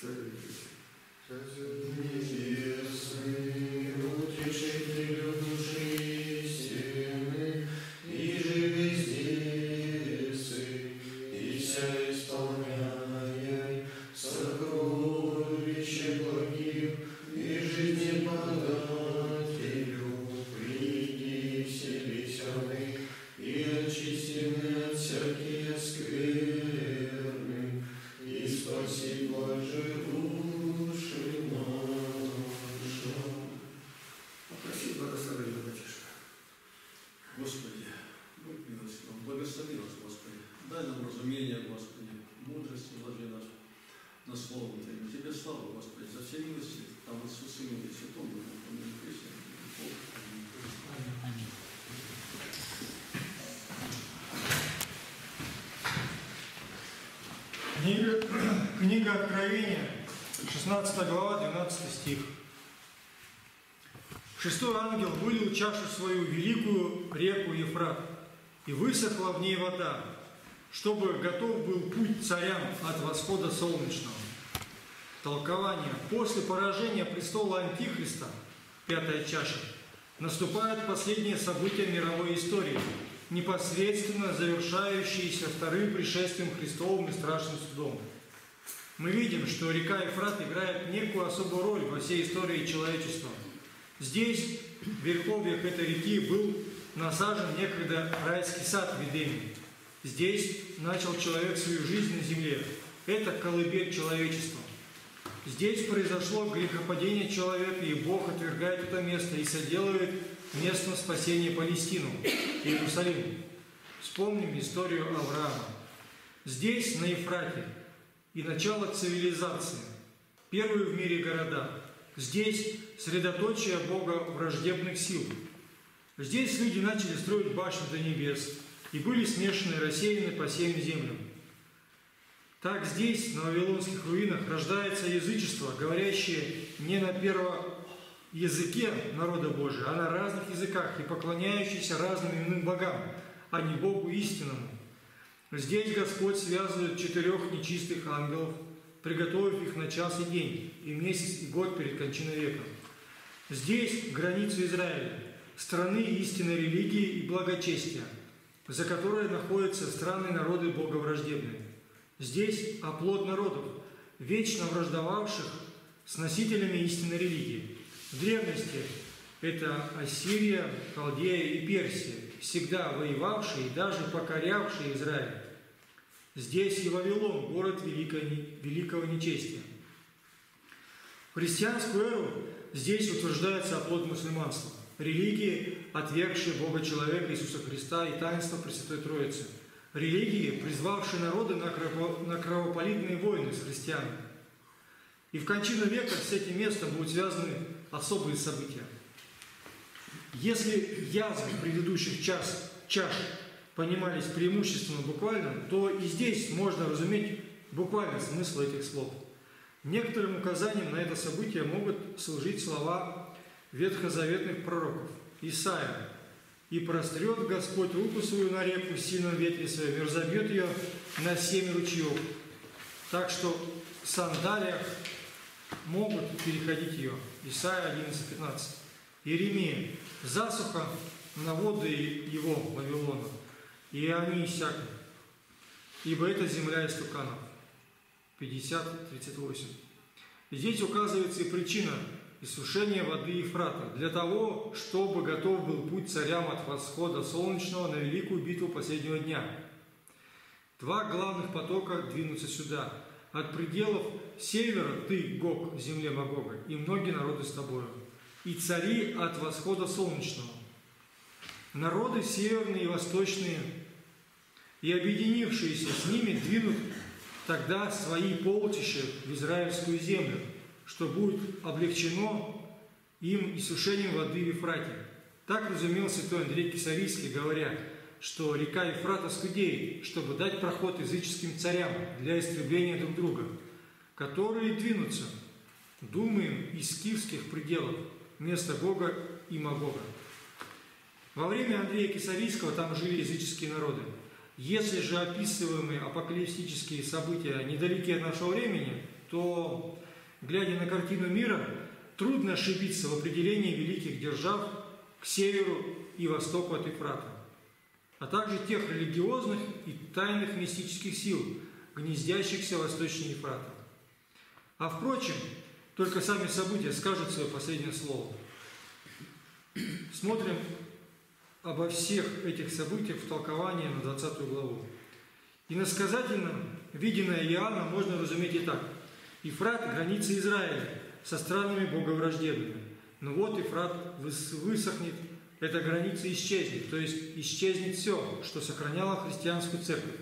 真是真是你 книга Откровения, 16 глава, 12 стих. Шестой ангел вылил чашу свою великую реку Ефрат, и высохла в ней вода, чтобы готов был путь царям от восхода солнечного. Толкование. После поражения престола Антихриста, пятая чаша, наступают последние события мировой истории, непосредственно завершающиеся вторым пришествием Христовым и страшным судом. Мы видим, что река Ефрат играет некую особую роль во всей истории человечества. Здесь, в верховьях этой реки, был насажен некогда райский сад в Эдеме. Здесь начал человек свою жизнь на земле. Это колыбель человечества. Здесь произошло грехопадение человека, и Бог отвергает это место и соделывает местом спасения Палестину, Иерусалим. Вспомним историю Авраама. Здесь, на Ефрате, и начало цивилизации, первые в мире города. Здесь средоточие Бога враждебных сил. Здесь люди начали строить башню до небес и были смешаны и рассеяны по всем землям. Так здесь, на Вавилонских руинах, рождается язычество, говорящее не на первом языке народа Божия, а на разных языках и поклоняющиеся разным иным богам, а не Богу истинному. Здесь Господь связывает четырех нечистых ангелов, приготовив их на час и день, и месяц, и год перед кончиной века. Здесь границы Израиля, страны истинной религии и благочестия, за которой находятся страны народы боговраждебные. Здесь оплот народов, вечно враждовавших с носителями истинной религии. В древности это Ассирия, Халдея и Персия, всегда воевавшие и даже покорявшие Израиль. Здесь и Вавилон, город великого, нечестия. В христианскую эру здесь утверждается оплот мусульманства, религии, отвергшие Бога человека Иисуса Христа и таинство Пресвятой Троицы, религии, призвавшие народы на, крово, на кровопролитные войны с христианами. И в кончину века с этим местом будут связаны особые события. Если язвы предыдущих час, чаш понимались преимущественно буквально, то и здесь можно разуметь буквальный смысл этих слов. Некоторым указанием на это событие могут служить слова ветхозаветных пророков. Исаия. «И прострет Господь руку свою на реку в сильном ветре своем, и разобьет ее на семь ручьев, так что в сандалиях могут переходить ее». Исайя 11.15. Иеремия. «Засуха на воды его Вавилона, и они иссякнут, ибо это земля истуканов». 50.38. Здесь указывается и причина иссушения воды Ефрата, для того, чтобы готов был путь царям от восхода солнечного на великую битву последнего дня. Два главных потока двинутся сюда. От пределов севера ты, Гог, земле Магога, и многие народы с тобою, и цари от восхода солнечного. Народы северные и восточные, и объединившиеся с ними двинут тогда свои полчища в израильскую землю, что будет облегчено им иссушением воды в Ефрате. Так разумел святой Андрей Кисарийский, говоря, что река Ефрата скудеет, чтобы дать проход языческим царям для истребления друг друга, которые двинутся, думаем, из киевских пределов, вместо Бога и Магога. Во время Андрея Кисарийского там жили языческие народы. Если же описываемые апокалиптические события недалеки от нашего времени, то, глядя на картину мира, трудно ошибиться в определении великих держав к северу и востоку от Ефрата, а также тех религиозных и тайных мистических сил, гнездящихся восточнее Ефрата. А впрочем, только сами события скажут свое последнее слово. Смотрим обо всех этих событиях в толковании на 20 главу. И насказательно виденное Иоанна можно разуметь и так. Ифрат – граница Израиля со странами боговраждебными. Но вот Ифрат высохнет, эта граница исчезнет, то есть исчезнет все, что сохраняло христианскую церковь.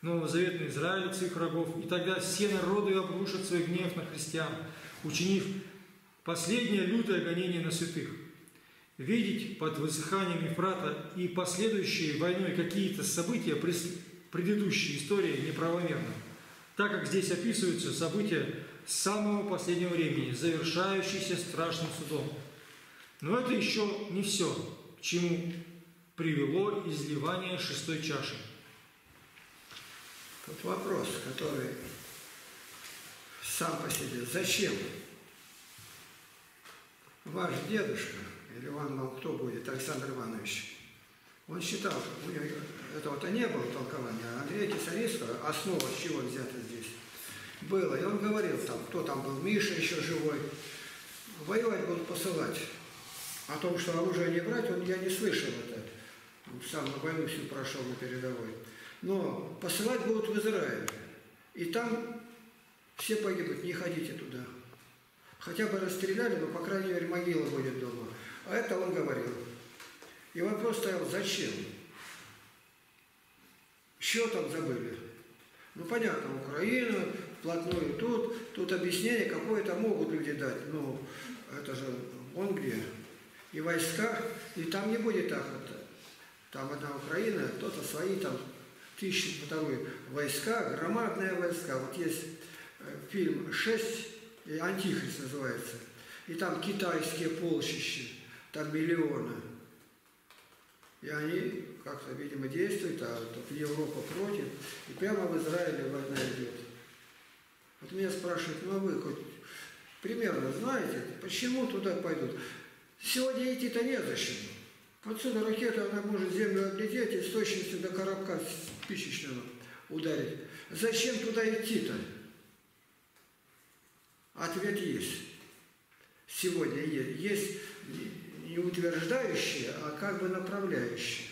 Новозаветный Израиль их врагов, и тогда все народы обрушат свой гнев на христиан, учинив последнее лютое гонение на святых. Видеть под высыханием Ефрата и последующей войной какие-то события предыдущей истории неправомерно, так как здесь описываются события самого последнего времени, завершающиеся страшным судом. Но это еще не все, к чему привело изливание шестой чаши. Тут вопрос, который сам по себе. Зачем ваш дедушка, Иван вам кто будет, Александр Иванович, он считал, этого-то не было толкования, а Андрея основа с чего взята здесь, было. И он говорил там, кто там был, Миша еще живой, воевать будут посылать. О том, что оружие не брать, он, я не слышал это. Сам на войну всю прошел на передовой. Но посылать будут в Израиль. И там все погибнут, не ходите туда. Хотя бы расстреляли, но, по крайней мере, могила будет дома. А это он говорил. И вопрос стоял, зачем? Там забыли? Ну, понятно, Украина, вплотную тут, тут объяснение какое-то могут люди дать. Ну, это же он где? И войска, и там не будет так вот. Там одна Украина, кто-то свои там тысячи бытовые войска, громадные войска. Вот есть э, фильм «Шесть», «Антихрист» называется. И там китайские полчища, там миллионы. И они как-то, видимо, действуют, а тут Европа против. И прямо в Израиле война идет. Вот меня спрашивают, ну а вы хоть примерно знаете, почему туда пойдут? Сегодня идти-то незачем. Отсюда ракета, она может землю облететь и с точностью до коробка спичечного ударить. Зачем туда идти-то? Ответ есть. Сегодня есть. Есть не утверждающие, а как бы направляющие.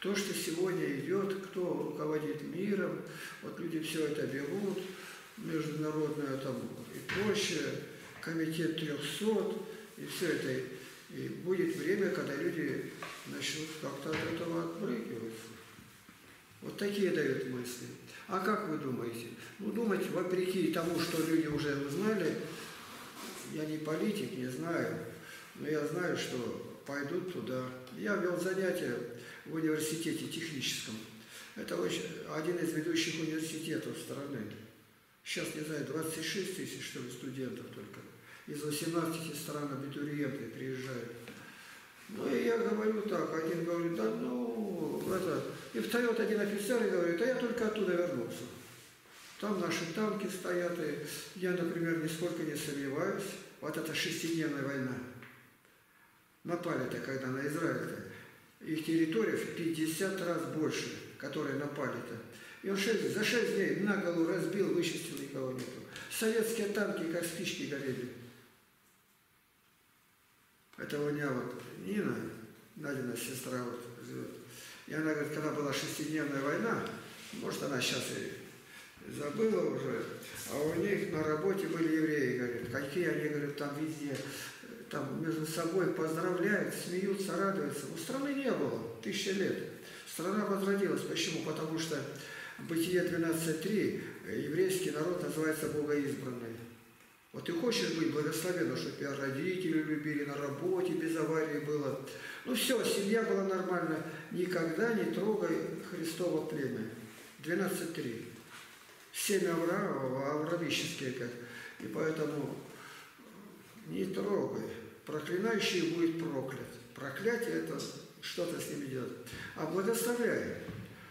То, что сегодня идет, кто руководит миром, вот люди все это берут, международное там и прочее, комитет 300, и все это и будет время, когда люди начнут как-то от этого отбрыкиваться. Вот такие дают мысли. А как вы думаете? Ну, думать вопреки тому, что люди уже узнали, я не политик, не знаю, но я знаю, что пойдут туда. Я вел занятия в университете техническом. Это очень, один из ведущих университетов страны. Сейчас, не знаю, 26 тысяч, что ли, студентов только из 18 стран абитуриенты приезжают. Ну и я говорю так, один говорит, да ну, это... И встает один офицер и говорит, а я только оттуда вернулся. Там наши танки стоят, и я, например, нисколько не сомневаюсь, вот это шестидневная война. Напали-то, когда на Израиль-то, их территория в 50 раз больше, которые напали-то. И он 6, за 6 дней на голову разбил, вычистил, никого нету. Советские танки как спички горели. Это у меня вот Нина, Надина сестра вот живет. И она говорит, когда была шестидневная война, может она сейчас и забыла уже, а у них на работе были евреи, говорят, какие они, говорят, там везде, там между собой поздравляют, смеются, радуются. У страны не было, тысяча лет. Страна возродилась. Почему? Потому что Бытие 12.3 еврейский народ называется богоизбранный. Вот ты хочешь быть благословенным, чтобы тебя родители любили, на работе без аварии было. Ну все, семья была нормальная. Никогда не трогай Христово племя. 12.3. Семя Авраама, аврамические как. И поэтому не трогай. Проклинающий будет проклят. Проклятие это что-то с ними делать. А благословляй.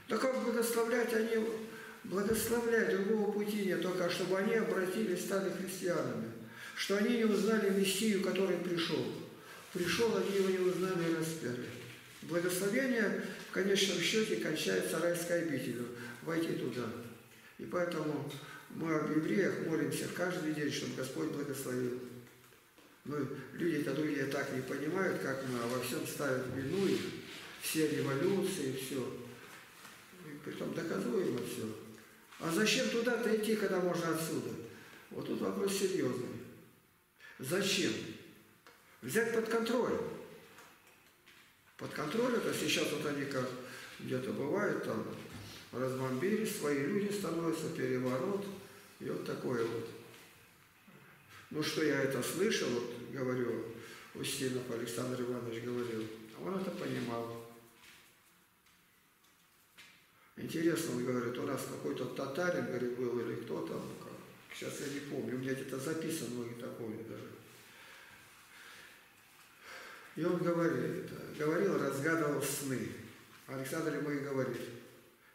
Да как благословлять они Благословляй, другого пути нет, только чтобы они обратились, стали христианами. Что они не узнали Мессию, который пришел. Пришел, они его не узнали и распяли. Благословение в конечном счете кончается райской обителью. Войти туда. И поэтому мы об евреях молимся каждый день, чтобы Господь благословил. Мы, люди-то другие так не понимают, как мы, а во всем ставят вину их, все революции, все. И притом доказуемо все. А зачем туда-то идти, когда можно отсюда? Вот тут вопрос серьезный. Зачем? Взять под контроль. Под контроль это сейчас вот они как где-то бывает, там разбомбили, свои люди становятся, переворот. И вот такое вот. Ну, что я это слышал, вот говорю, Устинов Александр Иванович говорил, он это понимал. Интересно, он говорит, у нас какой-то татарин, говорит, был или кто там, сейчас я не помню, у меня где-то записано не такое даже. И он говорит, говорил, разгадывал сны. Александр ему и говорит,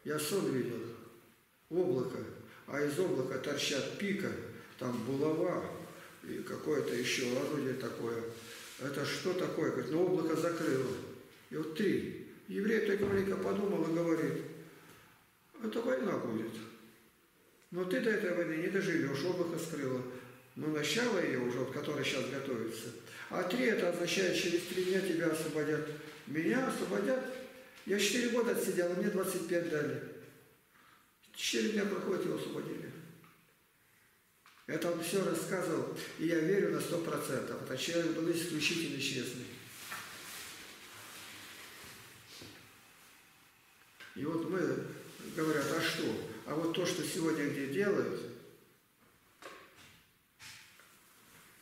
я сон видел, облако, а из облака торчат пика, там булава и какое-то еще орудие такое. Это что такое? Говорит, ну облако закрыло. И вот три. Еврей только маленько подумал и говорит, это война будет. Но ты до этой войны не доживешь, облако скрыло. Но начало ее уже, вот, которое сейчас готовится. А три это означает, через три дня тебя освободят. Меня освободят. Я четыре года отсидел, а мне 25 дали. Четыре дня проходит, его освободили. Это он все рассказывал, и я верю на сто процентов. Это человек был исключительно честный. И вот мы говорят, а что? А вот то, что сегодня где делают,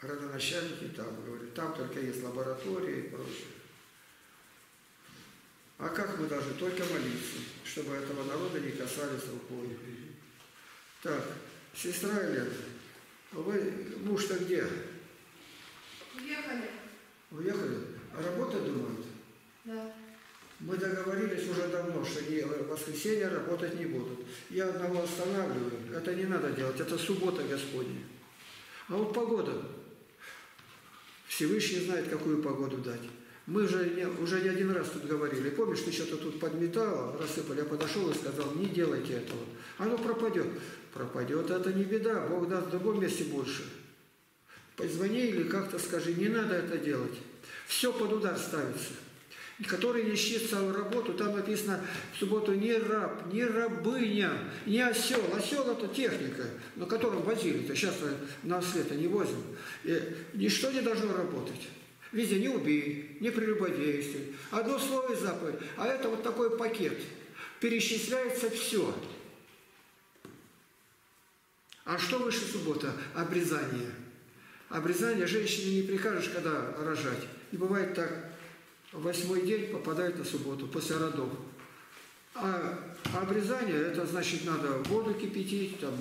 родоначальники там говорят, там только есть лаборатории и прочее. А как мы должны? Только молиться, чтобы этого народа не касались рукой. Так, сестра Елена, вы муж-то где? Уехали. Уехали? А работать думают? Да. Мы договорились уже давно, что не, в воскресенье работать не будут. Я одного останавливаю. Это не надо делать, это суббота Господня. А вот погода. Всевышний знает, какую погоду дать. Мы же не, уже не один раз тут говорили. Помнишь, ты что-то тут подметал, рассыпали. Я подошел и сказал, не делайте этого. Оно пропадет. Пропадет, это не беда. Бог даст в другом месте больше. Позвони или как-то скажи, не надо это делать. Все под удар ставится. Который не ищет свою работу, там написано в субботу не раб, не рабыня, не осел. Осел это техника, на котором возили. -то. Сейчас на света не возим. И ничто не должно работать. Везде не убей, не прелюбодействуй. Одно слово и заповедь. А это вот такой пакет. Перечисляется все. А что выше суббота? Обрезание. Обрезание женщине не прикажешь, когда рожать. И бывает так, восьмой день попадает на субботу, после родов. А обрезание, это значит, надо воду кипятить, там,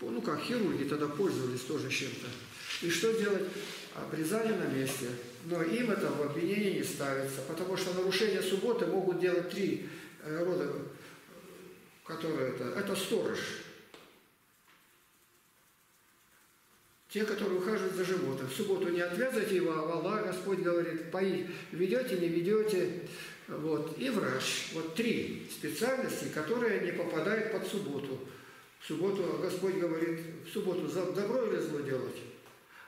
ну как, хирурги тогда пользовались тоже чем-то. И что делать? Обрезание на месте. Но им это в обвинение не ставится, потому что нарушение субботы могут делать три э, рода, которые это, это сторож. Те, которые ухаживают за животным. В субботу не отвязывайте его, а Аллах, Господь говорит, поить ведете, не ведете. Вот. И врач. Вот три специальности, которые не попадают под субботу. В субботу Господь говорит, в субботу добро или зло делать?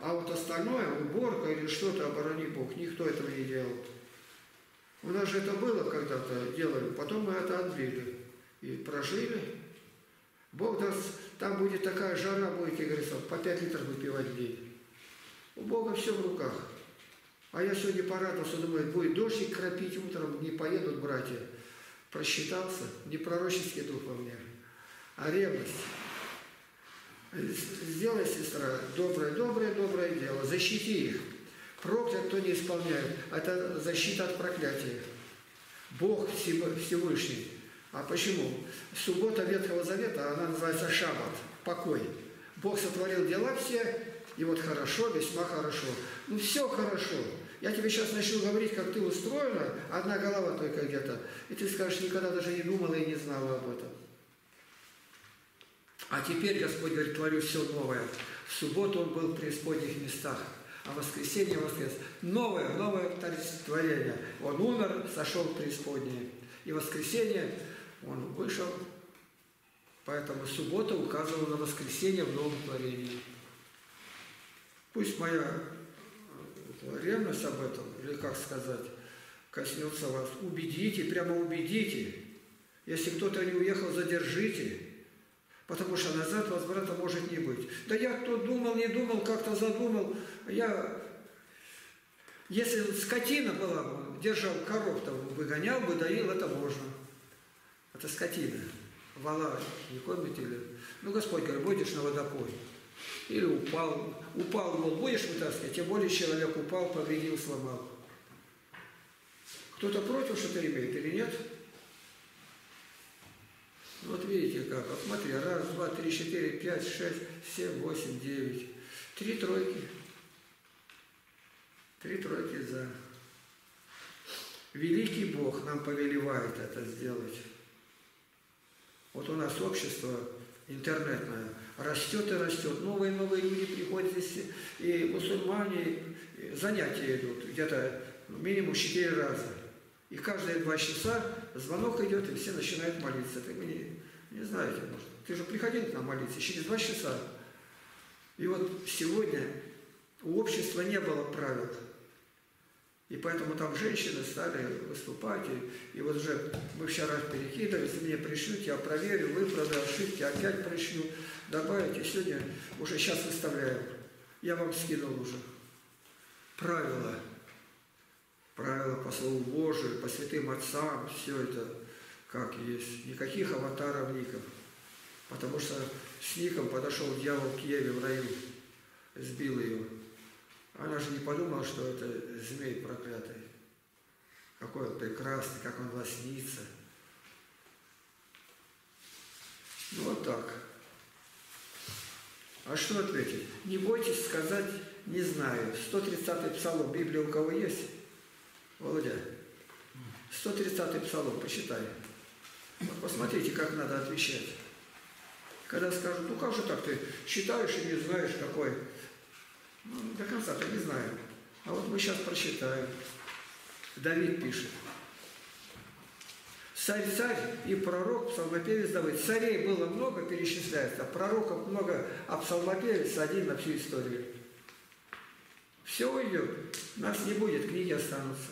А вот остальное, уборка или что-то, оборони Бог, никто этого не делал. У нас же это было когда-то, делали, потом мы это отбили. И прожили. Бог даст, там будет такая жара, будете, говорится, по 5 литров выпивать в день. У Бога все в руках. А я сегодня порадовался, думаю, будет дождик кропить утром, не поедут братья. Просчитался, не пророческий дух во мне, а ревность. Сделай, сестра, доброе, доброе, доброе дело, защити их. Проклят, кто не исполняет. Это защита от проклятия. Бог Всевышний. А почему? Суббота Ветхого Завета, она называется шаббат, покой. Бог сотворил дела все, и вот хорошо, весьма хорошо. Ну все хорошо. Я тебе сейчас начну говорить, как ты устроена, одна голова только где-то, и ты скажешь, никогда даже не думала и не знала об этом. А теперь Господь говорит, творю все новое. В субботу он был в преисподних местах, а в воскресенье воскрес. Новое, новое творение. Он умер, сошел в преисподнее. И воскресенье он вышел. Поэтому суббота указывала на воскресенье в новом творении. Пусть моя э, ревность об этом, или как сказать, коснется вас. Убедите, прямо убедите. Если кто-то не уехал, задержите. Потому что назад возврата может не быть. Да я кто думал, не думал, как-то задумал. Я, если скотина была бы, держал коров, то выгонял бы, доил, это можно. Это скотина. Вала не кормите или... Ну, Господь говорит, будешь на водопой. Или упал. Упал, мол, будешь вытаскивать, тем более человек упал, повредил, сломал. Кто-то против что-то имеет или нет? Вот видите как. Вот смотри, раз, два, три, четыре, пять, шесть, семь, восемь, девять. Три тройки. Три тройки за. Великий Бог нам повелевает это сделать. Вот у нас общество интернетное растет и растет. Новые новые люди приходят здесь, и мусульмане, и занятия идут где-то минимум четыре раза. И каждые два часа звонок идет, и все начинают молиться. Ты не, не знаете, может. Ты же приходил к нам молиться через два часа. И вот сегодня у общества не было правил. И поэтому там женщины стали выступать. И, и вот уже мы вчера перекидывались, мне пришлют, я проверю, выправлю ошибки, опять пришлю, добавить. И сегодня уже сейчас выставляем. Я вам скинул уже. Правила правила по Слову Божию, по святым отцам, все это как есть. Никаких аватаров ников. Потому что с Ником подошел дьявол к Еве в раю, сбил ее. Она же не подумала, что это змей проклятый. Какой он прекрасный, как он лоснится. Ну вот так. А что ответить? Не бойтесь сказать «не знаю». 130-й псалом Библия у кого есть? Володя, 130-й псалом, посчитай. Вот посмотрите, как надо отвечать. Когда скажут, ну как же так ты считаешь и не знаешь какой? До конца-то не знаю. А вот мы сейчас прочитаем. Давид пишет. Царь-царь и пророк, псалмопевец Давид. Царей было много, перечисляется, а пророков много, а псалмопевец один на всю историю. Все уйдет, нас не будет, книги останутся.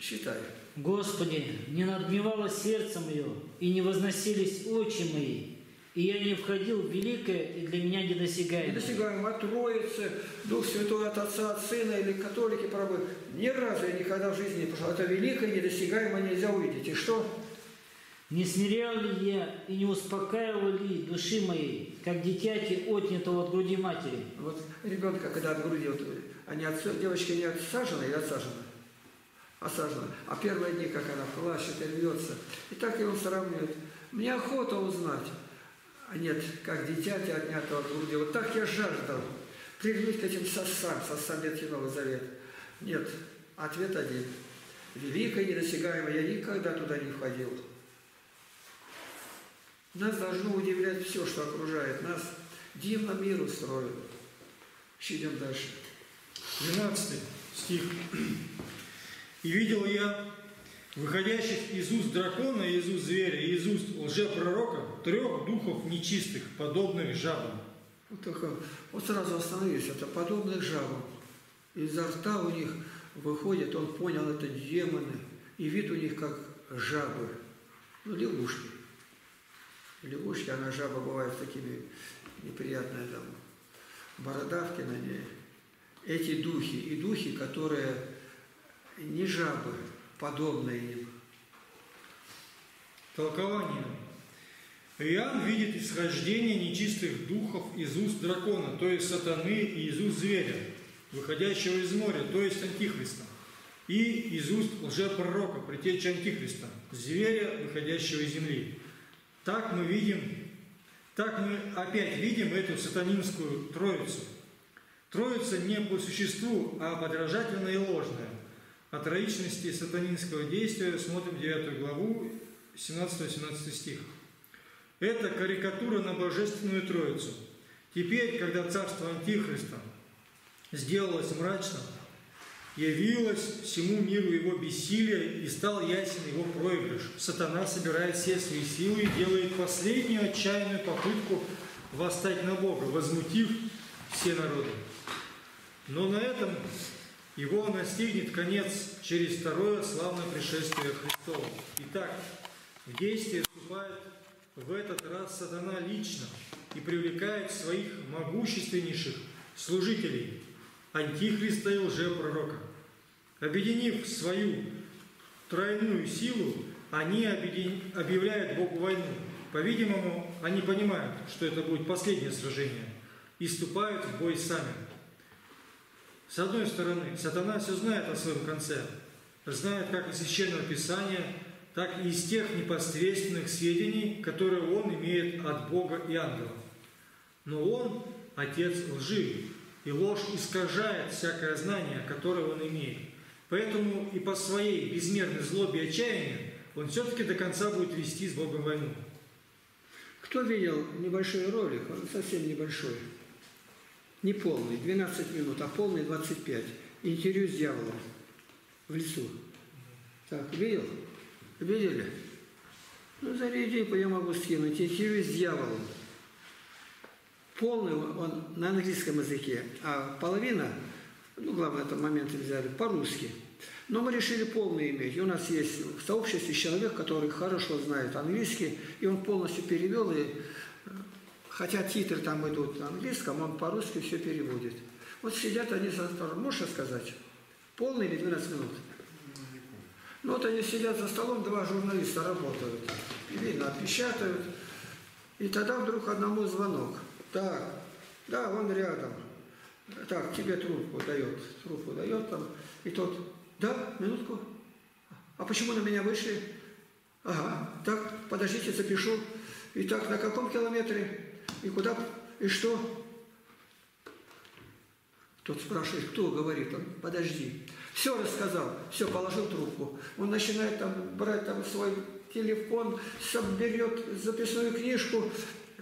Считай. Господи, не надмевало сердце мое, и не возносились очи мои, и я не входил в великое и для меня недосягаемое. Недосягаемое от Троицы, Дух Святой от Отца, от Сына или католики правы. Ни разу я никогда в жизни не пошел. Это великое, недосягаемое нельзя увидеть. И что? Не смирял ли я и не успокаивал ли души моей, как дитяти отнятого от груди матери? Вот ребенка, когда от груди, вот, они от, девочки не отсажены или отсажены? осажена. А первые дни, как она плачет и рвется. И так и он сравнивает. Мне охота узнать. А нет, как дитя тебя отнято от груди. Вот так я жаждал. Пригнуть к этим сосам, сосам Ветхий Новый Завет. Нет, ответ один. Великое, недосягаемое, я никогда туда не входил. Нас должно удивлять все, что окружает нас. Дивно мир устроен. Идем дальше. 12 стих. И видел я выходящих из уст дракона, из уст зверя, и из уст лжепророка трех духов нечистых, подобных жабам. Вот, только, вот сразу остановились, это подобных жабам. Изо рта у них выходит, он понял, это демоны, и вид у них как жабы, ну, лягушки. Лягушки, она жаба бывает такими неприятные там, бородавки на ней. Эти духи, и духи, которые не жабы, подобные им. Толкование. Иоанн видит исхождение нечистых духов из уст дракона, то есть сатаны, и из уст зверя, выходящего из моря, то есть антихриста, и из уст лжепророка, притечи антихриста, зверя, выходящего из земли. Так мы видим, так мы опять видим эту сатанинскую троицу. Троица не по существу, а подражательная и ложная – о троичности сатанинского действия смотрим 9 главу, 17-18 стих. Это карикатура на Божественную Троицу. Теперь, когда царство Антихриста сделалось мрачным, явилось всему миру его бессилие и стал ясен его проигрыш. Сатана собирает все свои силы и делает последнюю отчаянную попытку восстать на Бога, возмутив все народы. Но на этом его настигнет конец через второе славное пришествие Христова. Итак, в действие вступает в этот раз сатана лично и привлекает своих могущественнейших служителей, антихриста и лжепророка. Объединив свою тройную силу, они объявляют Богу войну. По-видимому, они понимают, что это будет последнее сражение, и вступают в бой сами. С одной стороны, сатана все знает о своем конце, знает как из Священного Писания, так и из тех непосредственных сведений, которые он имеет от Бога и ангелов. Но он – отец лжи, и ложь искажает всякое знание, которое он имеет. Поэтому и по своей безмерной злобе и отчаянию он все-таки до конца будет вести с Богом войну. Кто видел небольшой ролик, он совсем небольшой, не полный, 12 минут, а полный 25. Интервью с дьяволом в лесу. Так, видел? Видели? Ну, заряди, я могу скинуть. Интервью с дьяволом. Полный он на английском языке, а половина, ну, главное, это моменты взяли, по-русски. Но мы решили полный иметь. И у нас есть в сообществе человек, который хорошо знает английский, и он полностью перевел, и хотя титры там идут на английском, он по-русски все переводит. Вот сидят они за столом. Можешь сказать? Полный или 12 минут? Ну вот они сидят за столом, два журналиста работают. И видно, печатают. И тогда вдруг одному звонок. Так, да, он рядом. Так, тебе трубку дает. Трубку дает там. И тот, да, минутку. А почему на меня вышли? Ага, так, подождите, запишу. И так, на каком километре? И куда? И что? Тот спрашивает, кто говорит? Он, подожди. Все рассказал, все, положил трубку. Он начинает там брать там свой телефон, сам берет записную книжку,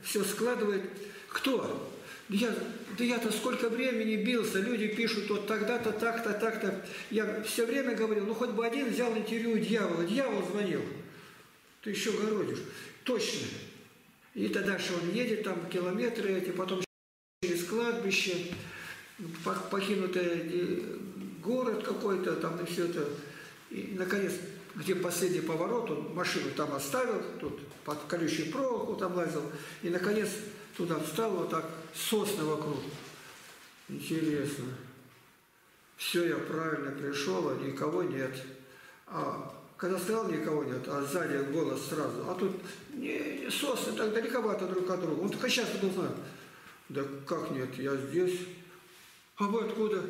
все складывает. Кто? Я, да я-то сколько времени бился, люди пишут вот тогда-то, так-то, так-то. Я все время говорил, ну хоть бы один взял интервью дьявола. Дьявол звонил. Ты еще городишь. Точно. И тогда что он едет там километры эти, потом через кладбище, покинутый э, город какой-то, там и все это. И, наконец, где последний поворот, он машину там оставил, тут под колючую проволоку там лазил, и, наконец, туда встал, вот так, сосны вокруг. Интересно. Все, я правильно пришел, а никого нет. А когда сказал, никого нет, а сзади голос сразу. А тут не, не сосны так далековато друг от друга. Он только сейчас это знает. Да как нет, я здесь. А вы откуда?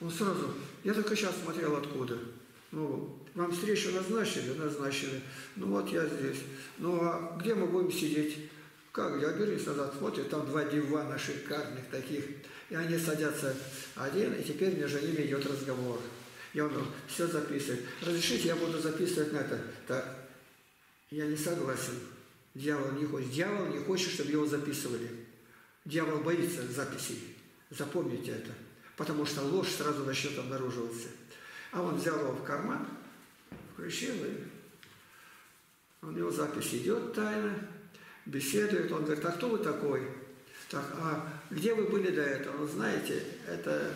Он сразу, я только сейчас смотрел откуда. Ну, вам встречу назначили? Назначили. Ну вот я здесь. Ну а где мы будем сидеть? Как? Я обернусь назад, смотрю, там два дивана шикарных таких. И они садятся один, и теперь между ними идет разговор. И он все записывает. Разрешите, я буду записывать на это. Так, я не согласен. Дьявол не хочет. Дьявол не хочет, чтобы его записывали. Дьявол боится записей. Запомните это. Потому что ложь сразу начнет обнаруживаться. А он взял его в карман, включил, и у него запись идет тайно, беседует. Он говорит, а кто вы такой? Так, а где вы были до этого? Знаете, это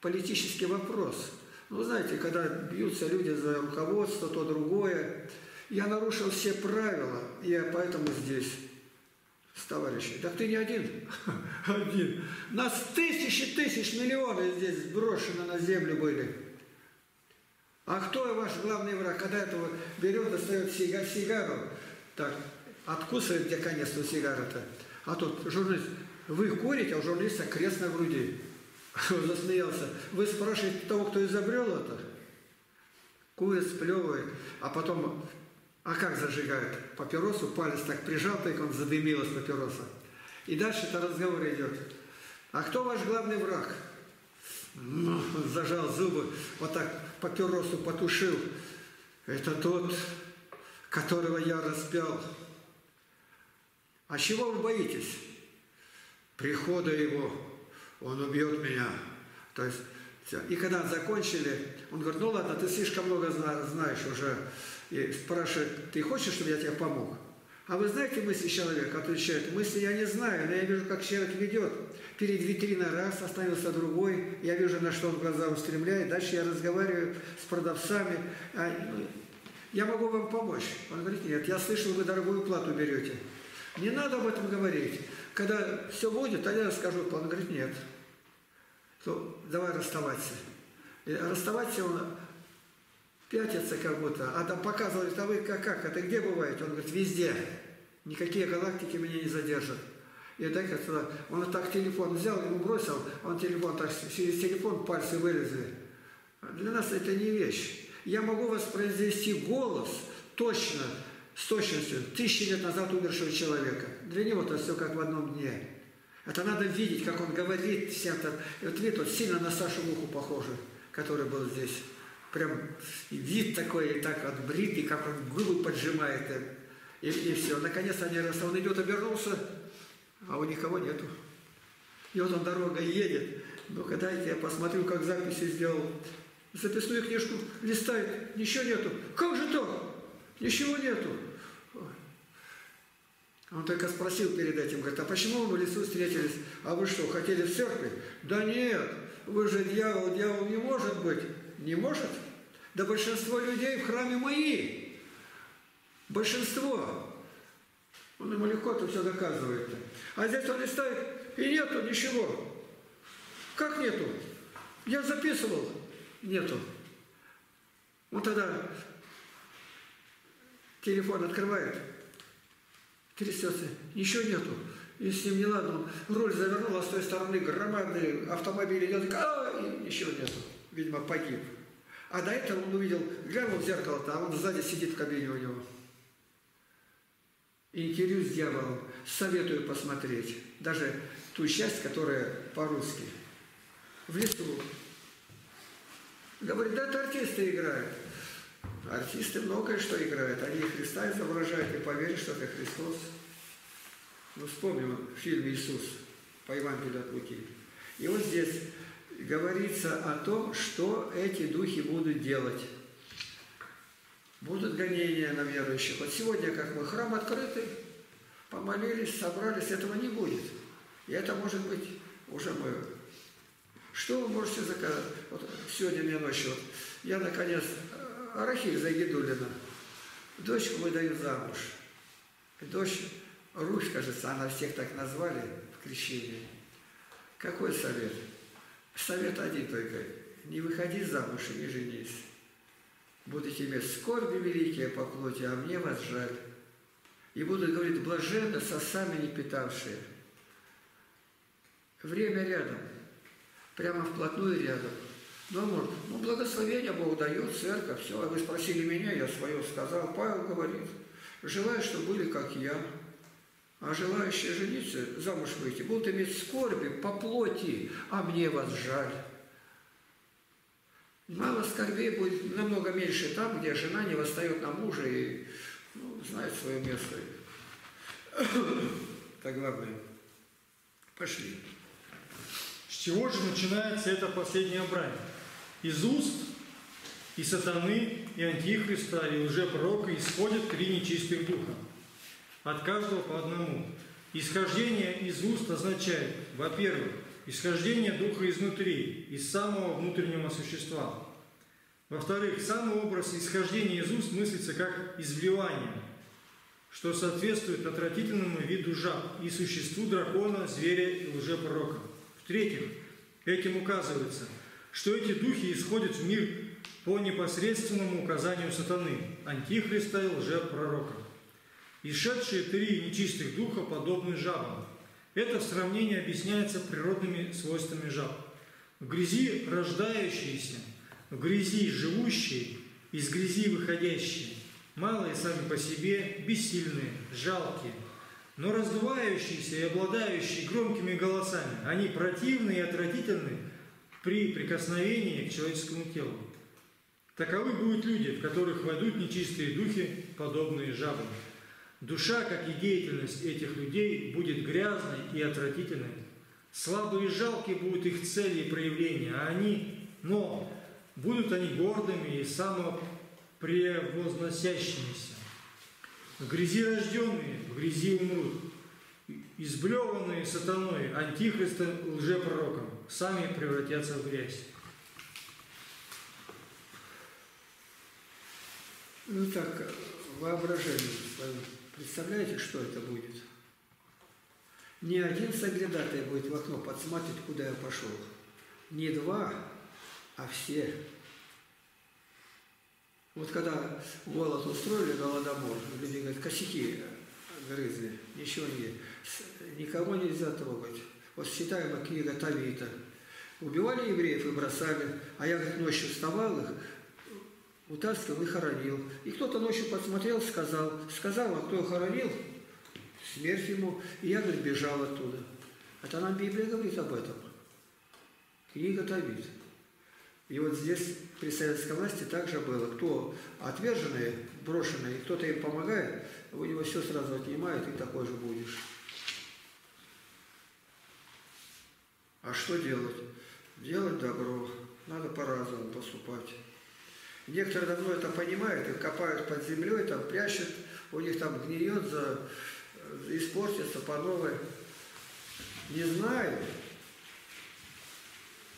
политический вопрос. Ну, знаете, когда бьются люди за руководство, то другое. Я нарушил все правила, я поэтому здесь с товарищем. Так ты не один. Один. Нас тысячи тысяч, миллионы здесь брошены на землю были. А кто ваш главный враг? Когда этого берет, достает сига, сигару, так, откусывает, где конец у сигары-то. А тут журналист, вы курите, а у журналиста крест на груди. Он засмеялся. Вы спрашиваете того, кто изобрел это? Кует, сплевывает, а потом, а как зажигают? Папиросу, палец так прижал, так он задымилась папироса. И дальше это разговор идет. А кто ваш главный враг? Ну, зажал зубы, вот так папиросу потушил. Это тот, которого я распял. А чего вы боитесь? Прихода его, он убьет меня. То есть, всё. и когда закончили, он говорит, ну ладно, ты слишком много зна- знаешь уже. И спрашивает, ты хочешь, чтобы я тебе помог? А вы знаете мысли человека? Отвечает, мысли я не знаю, но я вижу, как человек ведет. Перед витриной раз, остановился другой, я вижу, на что он глаза устремляет. Дальше я разговариваю с продавцами. А, я могу вам помочь. Он говорит, нет, я слышал, вы дорогую плату берете. Не надо об этом говорить. Когда все будет, тогда я скажу. Он говорит, нет. То давай расставаться. И расставаться он пятится как будто, а там показывает, а вы как, как это где бываете? Он говорит, везде. Никакие галактики меня не задержат. И дай-ка сюда. Он так телефон взял, ему бросил, он телефон так через телефон пальцы вылезли. Для нас это не вещь. Я могу воспроизвести голос точно, с точностью тысячи лет назад умершего человека. Для него это все как в одном дне. Это надо видеть, как он говорит всем там. И вот вид вот сильно на Сашу Муху похожий, который был здесь. Прям вид такой, и так вот бритый, как он губы поджимает. И, и все. Наконец они раз он идет, обернулся, а у никого нету. И вот он дорога едет. Ну-ка дайте я посмотрю, как записи сделал. Записную книжку листает, ничего нету. Как же так? Ничего нету. Он только спросил перед этим, говорит, а почему вы в лесу встретились? А вы что, хотели в церкви? Да нет, вы же дьявол, дьявол не может быть. Не может? Да большинство людей в храме мои. Большинство. Он ему легко это все доказывает. А здесь он листает, и нету ничего. Как нету? Я записывал. Нету. Он тогда телефон открывает, трясется, ничего нету. И с ним не ладно, руль завернул, а с той стороны громадный автомобиль идет, а, и ничего нету. Видимо, погиб. А до этого он увидел, глянул в зеркало-то, а он сзади сидит в кабине у него. Интервью с дьяволом. Советую посмотреть. Даже ту часть, которая по-русски. В лесу. Говорит, да это артисты играют. Артисты многое что играют. Они Христа изображают, и поверят, что это Христос. Ну, вспомним фильм «Иисус» по Евангелию от Луки. И вот здесь говорится о том, что эти духи будут делать. Будут гонения на верующих. Вот сегодня, как мы, храм открытый, помолились, собрались, этого не будет. И это может быть уже мы. Что вы можете заказать? Вот сегодня мне ночью, вот, я наконец, Рахиль Загидулина, дочку выдаю замуж. Дочь Русь, кажется, она всех так назвали в крещении. Какой совет? Совет один только. Не выходи замуж и не женись. Будете иметь скорби великие по плоти, а мне вас жаль. И будут говорить, блаженно, сосами не питавшие. Время рядом. Прямо вплотную рядом. Ну, может, ну, благословение Бог дает, церковь, все. Вы спросили меня, я свое сказал. Павел говорит, желаю, чтобы были как я. А желающие жениться, замуж выйти, будут иметь скорби по плоти, а мне вас жаль. Мало скорбей будет намного меньше там, где жена не восстает на мужа и ну, знает свое место. Так главное. Пошли. С чего же начинается эта последняя брань? Из уст и сатаны, и антихриста, и лжепророка исходят три нечистых духа. От каждого по одному. Исхождение из уст означает, во-первых, исхождение духа изнутри, из самого внутреннего существа. Во-вторых, самый образ исхождения из уст мыслится как изливание, что соответствует отвратительному виду жаб и существу дракона, зверя и лжепророка. В-третьих, этим указывается, что эти духи исходят в мир по непосредственному указанию сатаны, антихриста и лжепророка. Исшедшие три нечистых духа подобны жабам. Это в сравнении объясняется природными свойствами жаб. В грязи рождающиеся, в грязи живущие, из грязи выходящие, малые сами по себе, бессильные, жалкие, но раздувающиеся и обладающие громкими голосами, они противны и отвратительны при прикосновении к человеческому телу. Таковы будут люди, в которых войдут нечистые духи, подобные жабам. Душа, как и деятельность этих людей, будет грязной и отвратительной. Слабые и жалкие будут их цели и проявления, а они, но будут они гордыми и самопревозносящимися. В грязи рожденные, в грязи умрут, изблеванные сатаной, антихристом, лжепророком, сами превратятся в грязь. Ну так, воображение свое. Представляете, что это будет? Не один соглядатай будет в окно подсматривать, куда я пошел. Не два, а все. Вот когда голод устроили, голодомор, люди говорят, косяки грызли, ничего не, никого нельзя трогать. Вот читаемая книга Тавита. Убивали евреев и бросали, а я, говорит, ночью вставал их, утаскивал и хоронил. И кто-то ночью посмотрел, сказал, сказал, а кто хоронил, смерть ему. И я, говорит, бежал оттуда. Это нам Библия говорит об этом. Книга Тавит. И вот здесь при советской власти также было. Кто отверженные, брошенные, кто-то им помогает, у него все сразу отнимает, и такой же будешь. А что делать? Делать добро. Надо по-разному поступать. Некоторые давно это понимают, их копают под землей, там прячут, у них там гниет, за, испортится по новой. Не знаю,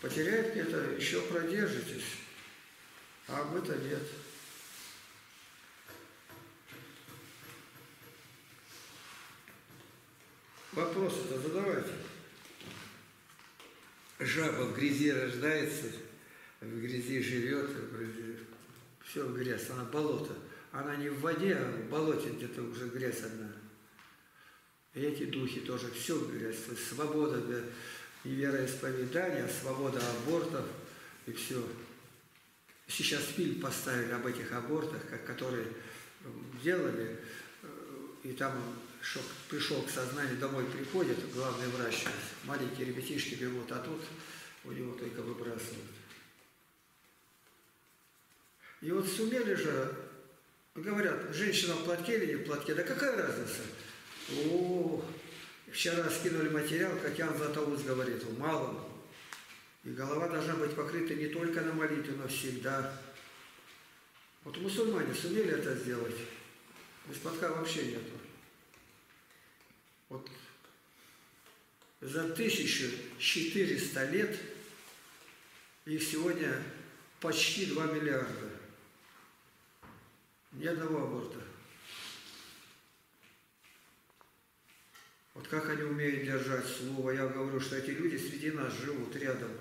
потеряет где-то, еще продержитесь, а мы-то нет. Вопросы-то задавайте. Жаба в грязи рождается, в грязи живет, в грязи все грязь, она болото. Она не в воде, а в болоте где-то уже грязь одна. И эти духи тоже все грязь. Свобода для вероисповедания, свобода абортов и все. Сейчас фильм поставили об этих абортах, которые делали, э, и там шок, пришел к сознанию, домой приходит главный врач, маленькие ребятишки берут, а тут у него только выбрасывают. И вот сумели же, говорят, женщина в платке или не в платке, да какая разница? О, вчера скинули материал, как Ян Златоуст говорит, в малом. И голова должна быть покрыта не только на молитве, но всегда. Вот мусульмане сумели это сделать. Без платка вообще нету. Вот за 1400 лет их сегодня почти 2 миллиарда. Ни одного аборта. Вот как они умеют держать слово. Я говорю, что эти люди среди нас живут рядом.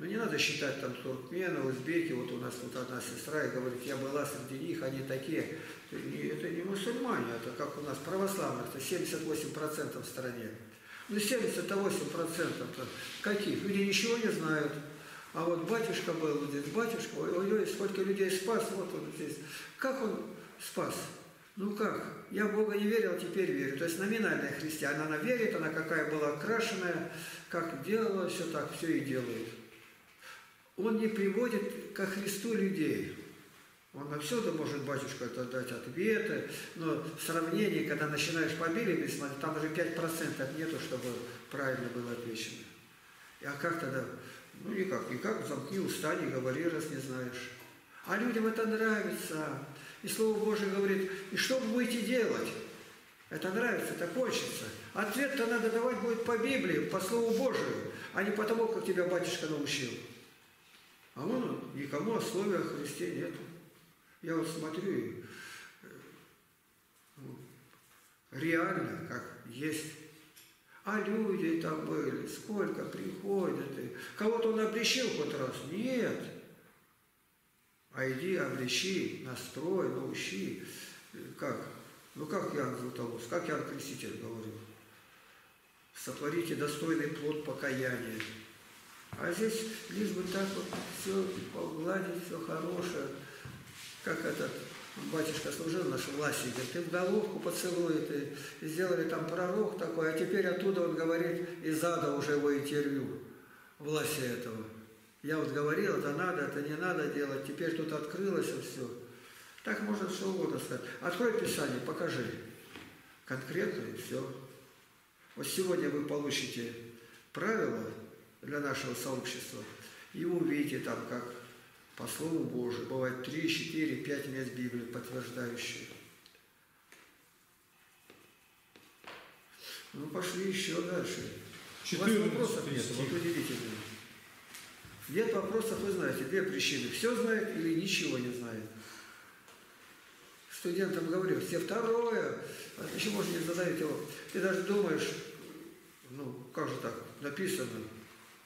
Но не надо считать там туркмены, узбеки. Вот у нас тут одна сестра и говорит, я была среди них, они такие. Это не мусульмане, это как у нас православных, это 78% в стране. Ну 78% каких? Люди ничего не знают. А вот батюшка был вот здесь, батюшка, ой-ой, сколько людей спас, вот он здесь. Как он спас? Ну как? Я в Бога не верил, теперь верю. То есть номинальная христианина, она верит, она какая была окрашенная, как делала, все так, все и делает. Он не приводит ко Христу людей. Он на все да может батюшка это дать ответы, но в сравнении, когда начинаешь по Библии смотреть, там уже 5% нету, чтобы правильно было отвечено. А как тогда? Ну никак, никак, замкни уста, не говори, раз не знаешь. А людям это нравится. И Слово Божие говорит, и что вы будете делать? Это нравится, это хочется. Ответ-то надо давать будет по Библии, по Слову Божию, а не по тому, как тебя батюшка научил. А он никому о Слове о Христе нету. Я вот смотрю и ну, реально, как есть. А люди там были, сколько приходят. И кого-то он обличил хоть раз? Нет. А иди, обличи, настрой, научи. Как? Ну как Иоанн Златоуст, как Иоанн Креститель говорил? Сотворите достойный плод покаяния. А здесь лишь бы так вот все погладить, все хорошее. Как этот батюшка служил наш власти, говорит, ты в головку поцелует, и сделали там пророк такой, а теперь оттуда он говорит, из ада уже его интервью, власти этого. Я вот говорил, это надо, это не надо делать, теперь тут открылось и все. Так можно что угодно сказать. Открой Писание, покажи. конкретно и все. Вот сегодня вы получите правила для нашего сообщества, и увидите там, как по Слову Божию, бывает 3, 4, 5 мест Библии подтверждающие. Ну, пошли еще дальше. У вас 14 вопросов нет, вот удивительно. Нет вопросов, вы знаете, две причины. Все знает или ничего не знает. Студентам говорю, все второе, а почему же не задаете его? Ты даже думаешь, ну, как же так, написано,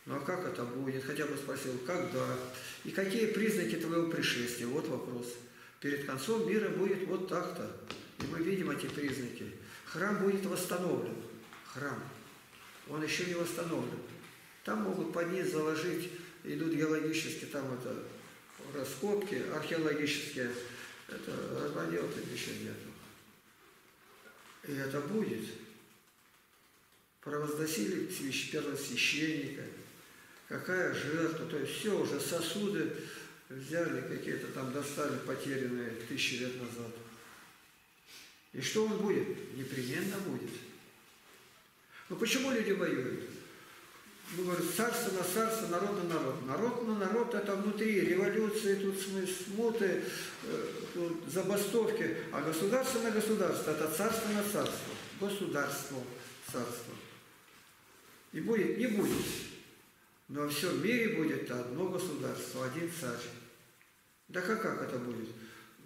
ну а как это будет? Хотя бы спросил, когда? И какие признаки твоего пришествия? Вот вопрос. Перед концом мира будет вот так-то. И мы видим эти признаки. Храм будет восстановлен. Храм. Он еще не восстановлен. Там могут под низ заложить, идут геологические, там это раскопки, археологические, это там еще нету. И это будет. Провозносили свящ- первосвященника, какая жертва, то есть все уже сосуды взяли какие-то там, достали потерянные тысячи лет назад. И что он будет? Непременно будет. Но почему люди воюют? Ну, говорят, царство на царство, народ на народ. Народ на народ это внутри, революции, тут смуты, э, тут забастовки. А государство на государство это царство на царство. Государство, царство. И будет, не будет. Но во всем мире будет одно государство, один царь. Да как, как это будет?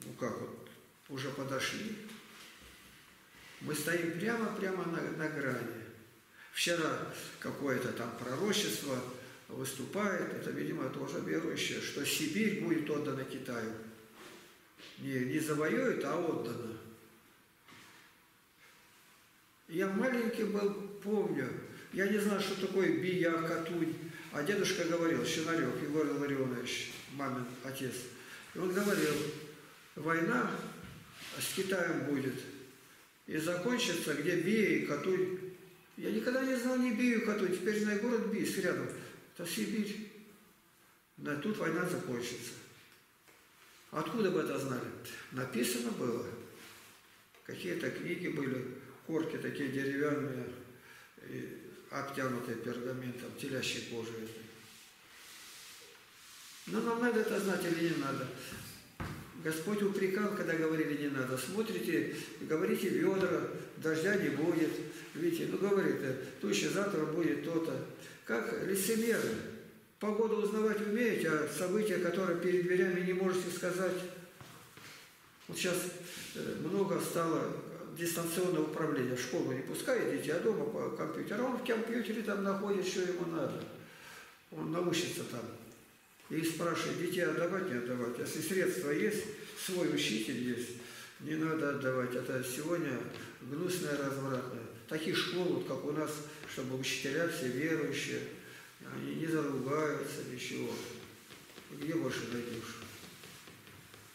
Ну как вот, уже подошли. Мы стоим прямо-прямо на, на грани. Вчера какое-то там пророчество выступает, это, видимо, тоже верующее, что Сибирь будет отдана Китаю. Не, не завоюет, а отдана. Я маленький был, помню, я не знаю, что такое бия, катунь, а дедушка говорил, Шинарев Егор Ларионович, мамин отец, и он говорил, война с Китаем будет, и закончится, где бия и катунь. Я никогда не знал ни бию, катунь, теперь знаю город Бийск рядом, это Сибирь. Да тут война закончится. Откуда бы это знали? Написано было. Какие-то книги были, корки такие деревянные, обтянутые пергаментом, телящей кожей. Но нам надо это знать или не надо. Господь упрекал, когда говорили не надо. Смотрите, говорите ведра, дождя не будет. Видите, ну говорит, э, туча завтра будет то-то. Как лицемеры. Погоду узнавать умеете, а события, которые перед дверями не можете сказать. Вот сейчас э, много стало дистанционного управления. В школу не пускай идите, а дома по компьютеру. Он в компьютере там находит, что ему надо. Он научится там. И спрашивает, детей отдавать, не отдавать. Если средства есть, свой учитель есть, не надо отдавать. Это сегодня гнусное, развратное. Таких школ, вот как у нас, чтобы учителя все верующие, они не заругаются, ничего. Где больше найдешь?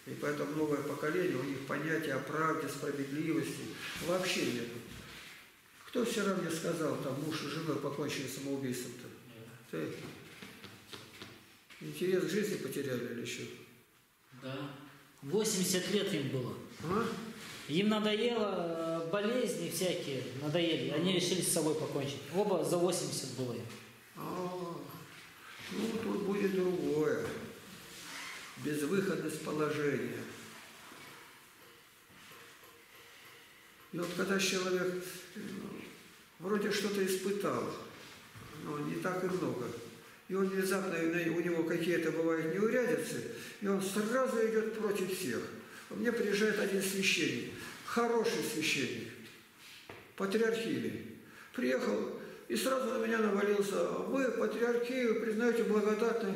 И поэтому новое поколение, у них понятия о правде, справедливости вообще нет. Кто вчера мне сказал, там муж и жена покончили самоубийством-то? Ты интерес к жизни потеряли или еще? Да. 80 лет им было. А? Им надоело э, болезни всякие, надоели. Они решили с собой покончить. Оба за 80 было им. А, ну тут будет другое. Безвыходность положения. И вот когда человек ну, вроде что-то испытал, но не так и много, и он внезапно, у него какие-то бывают неурядицы, и он сразу идет против всех. Меня приезжает один священник, хороший священник, патриархийный. Приехал и сразу на меня навалился, вы патриархию признаете благодатной.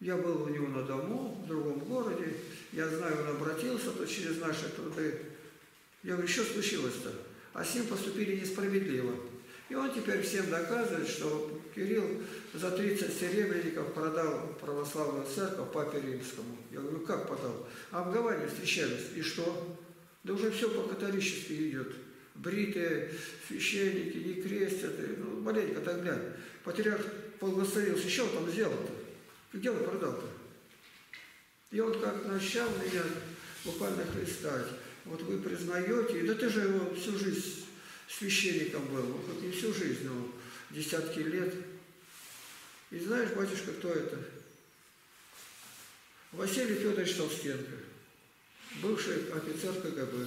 Я был у него на дому, в другом городе, я знаю, он обратился то через наши труды. Я говорю, что случилось-то? А с ним поступили несправедливо. И он теперь всем доказывает, что Кирилл за 30 серебряников продал православную церковь Папе Римскому. Я говорю, как продал? А встречались. И что? Да уже все по-католически идет. Бритые священники, не крестят. Ну, маленько так глянь. Патриарх благословился. Что он там сделал-то? Где он продал-то? И он как начал меня буквально хлестать. вот вы признаете, да ты же его всю жизнь священником был, ну, хоть не всю жизнь, но десятки лет. И знаешь, батюшка, кто это? Василий Федорович Толстенко, бывший офицер КГБ.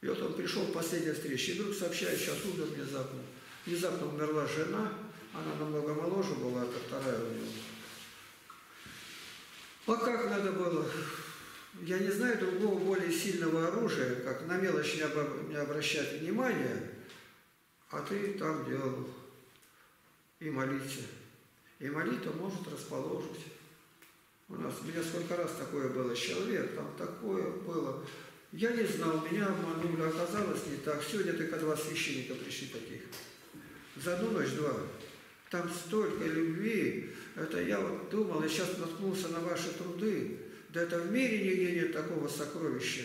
И вот он пришел в последней встрече, и вдруг сообщает, сейчас умер внезапно. Внезапно умерла жена, она намного моложе была, это вторая у него. А как надо было? Я не знаю другого более сильного оружия, как на мелочь не, обращать внимания, а ты там делал. И молиться. И молитва может расположить. У нас, у меня сколько раз такое было, человек, там такое было. Я не знал, меня обманули, оказалось не так. Сегодня только два священника пришли таких. За одну ночь два. Там столько любви. Это я вот думал, я сейчас наткнулся на ваши труды. Да это в мире нигде нет такого сокровища.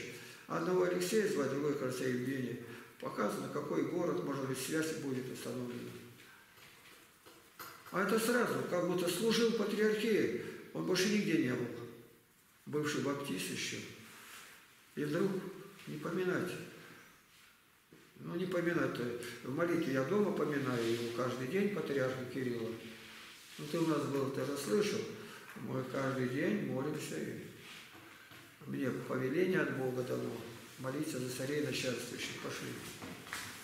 Одного Алексея звать, другой, кажется, Евгений. Показано, какой город, может быть, связь будет установлена. А это сразу, как будто служил патриархии. Он больше нигде не был. Бывший баптист еще. И вдруг не поминать. Ну, не поминать-то. В молитве я дома поминаю его каждый день, патриарха Кирилла. Ну, ты у нас был, ты расслышал. Мы каждый день молимся. И мне повеление от Бога дано. Молиться за царей начальствующих. Пошли.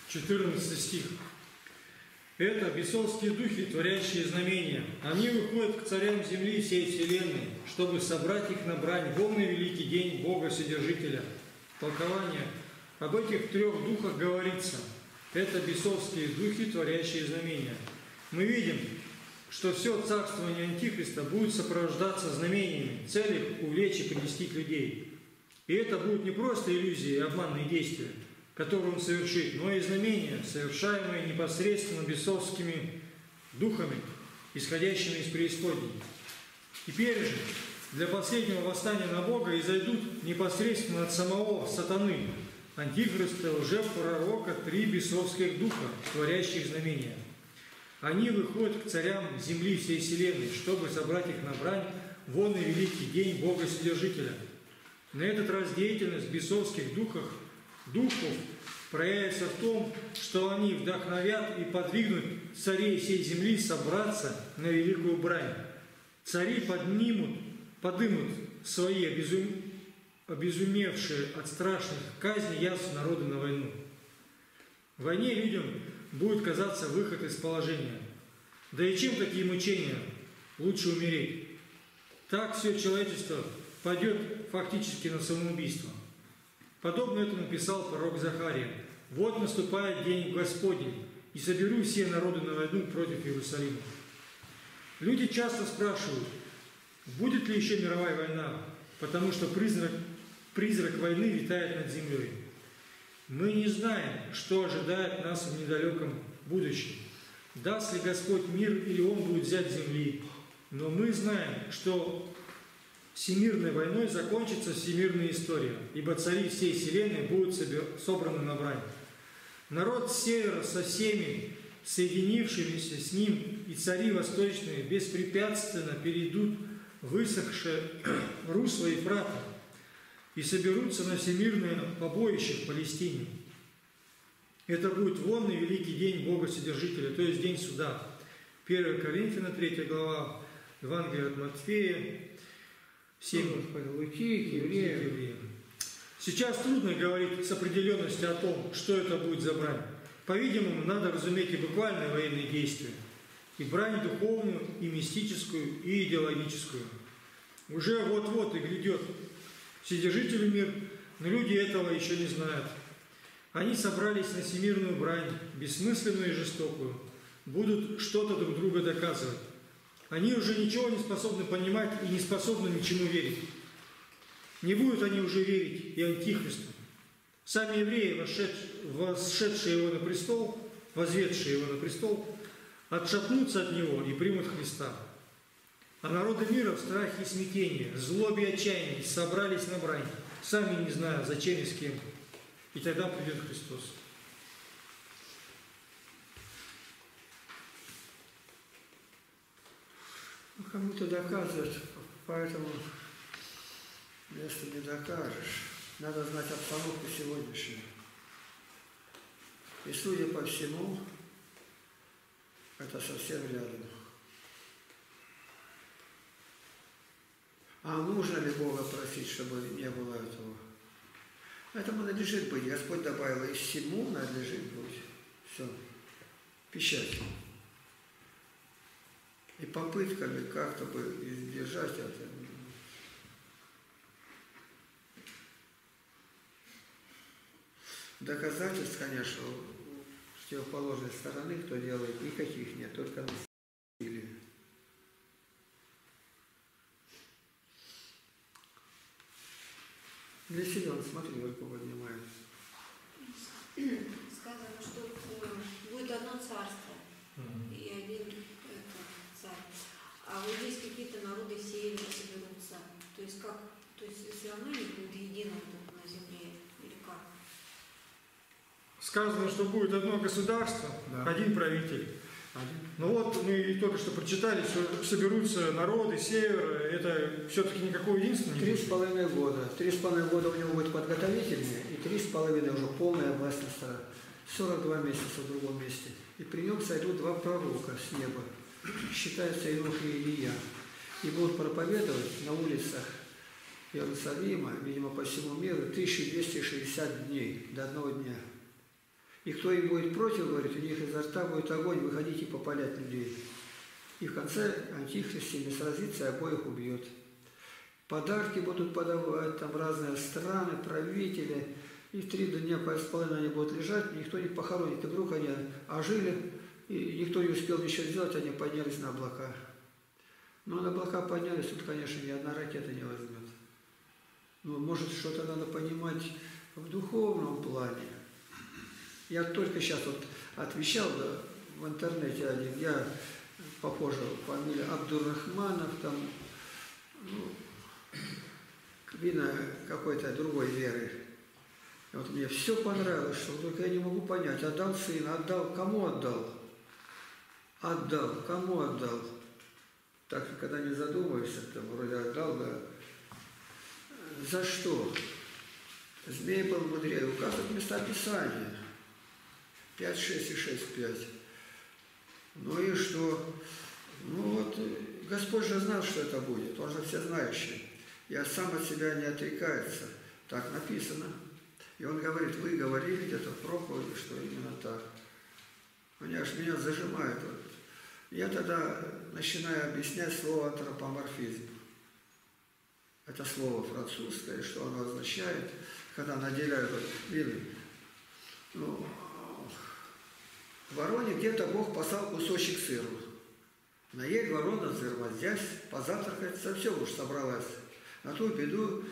14 стих. Это бесовские духи, творящие знамения. Они выходят к царям земли всей вселенной, чтобы собрать их на брань в великий день Бога Содержителя. Толкование. Об этих трех духах говорится. Это бесовские духи, творящие знамения. Мы видим, что все царствование Антихриста будет сопровождаться знамениями, целях увлечь и прельстить людей. И это будут не просто иллюзии и обманные действия, которые он совершит, но и знамения, совершаемые непосредственно бесовскими духами, исходящими из преисподней. Теперь же для последнего восстания на Бога изойдут непосредственно от самого сатаны, антихриста, лжепророка, три бесовских духа, творящих знамения. Они выходят к царям земли всей вселенной, чтобы собрать их на брань в он и великий день Бога Содержителя. На этот раз деятельность бесовских духов, духов проявится в том, что они вдохновят и подвигнут царей всей земли собраться на великую брань. Цари поднимут, подымут свои обезум... обезумевшие от страшных казней ясу народа на войну. В войне людям будет казаться выход из положения. Да и чем такие мучения? Лучше умереть. Так все человечество пойдет фактически на самоубийство. Подобно этому писал пророк Захария. «Вот наступает день Господень, и соберу все народы на войну против Иерусалима». Люди часто спрашивают, будет ли еще мировая война, потому что призрак, призрак войны витает над землей. Мы не знаем, что ожидает нас в недалеком будущем. Даст ли Господь мир или Он будет взять земли. Но мы знаем, что всемирной войной закончится всемирная история, ибо цари всей вселенной будут собраны на брань. Народ севера со всеми соединившимися с ним и цари восточные беспрепятственно перейдут высохшее русло Ефрата и соберутся на всемирное побоище в Палестине. Это будет вонный великий день Бога Содержителя, то есть день суда. 1 Коринфянам 3 глава, Евангелие от Матфея, 7 Луки, евреи. Сейчас трудно говорить с определенностью о том, что это будет за брань. По-видимому, надо разуметь и буквальные военные действия, и брань духовную, и мистическую, и идеологическую. Уже вот-вот и глядет Вседержитель мир, но люди этого еще не знают. Они собрались на всемирную брань, бессмысленную и жестокую, будут что-то друг друга доказывать. Они уже ничего не способны понимать и не способны ничему верить. Не будут они уже верить и антихристу. Сами евреи, восшедшие его на престол, возведшие его на престол, отшатнутся от него и примут Христа. А народы мира в страхе и смятении, злобе и отчаянии собрались на брань, сами не зная, зачем и с кем. И тогда придет Христос. Ну, Кому-то доказывать, поэтому Место не докажешь. Надо знать обстановку сегодняшнюю. И судя по всему, это совсем рядом. А нужно ли Бога просить, чтобы не было этого? Этому надлежит быть. Господь добавил, и всему надлежит быть. Все. Печать. И попытками как-то бы избежать этого. Доказательств, конечно, с противоположной стороны, кто делает, никаких нет, только насилие. Для себя он, смотри, руку поднимает. Сказано, что э, будет одно царство и один это, царь. А вот здесь какие-то народы севера соберутся. То есть как? То есть все равно не будет единым тут на земле или как? Сказано, что будет одно государство, Да. один правитель. Ну вот мы только что прочитали, что соберутся народы севера, это все-таки никакого единства не Три с половиной года. Три с половиной года у него будет подготовительные, и три с половиной уже полная властная сторона. 42 месяца в другом месте. И при нем сойдут два пророка с неба. Считается Инох и Илья. И будут проповедовать на улицах Иерусалима, видимо, по всему миру, 1260 дней до одного дня. И кто им будет против, говорит, у них изо рта будет огонь, выходите попалять людей. И в конце Антихрист с сразится и обоих убьет. Подарки будут подавать, там разные страны, правители. И три дня с половиной они будут лежать, никто не похоронит. И вдруг они ожили, и никто не успел ничего сделать, они поднялись на облака. Но на облака поднялись, тут, конечно, ни одна ракета не возьмет. Но может что-то надо понимать в духовном плане. Я только сейчас вот отвечал да, в интернете один, я похоже, фамилия Абдуррахманов, там, ну, видно, какой-то другой веры. И вот мне все понравилось, что только я не могу понять, отдал сына, отдал, кому отдал? Отдал, кому отдал? Так, когда не задумаешься, там вроде отдал, да. За что? Змей был мудрее, указывает места Писания. 5, 6 и 6, 5. Ну и что? Ну вот, э, Господь же знал, что это будет, Он же всезнающий. Я сам от себя не отрекается. Так написано. И он говорит, вы говорили где-то в проповеди, что именно так. Меня аж меня зажимает. Вот. Я тогда начинаю объяснять слово антропоморфизм. Это слово французское, что оно означает, когда наделяют, вот, видно, ну, вороне где-то Бог послал кусочек сыру. Наель ворона взорвоздясь, позавтракать, совсем уж собралась. На ту беду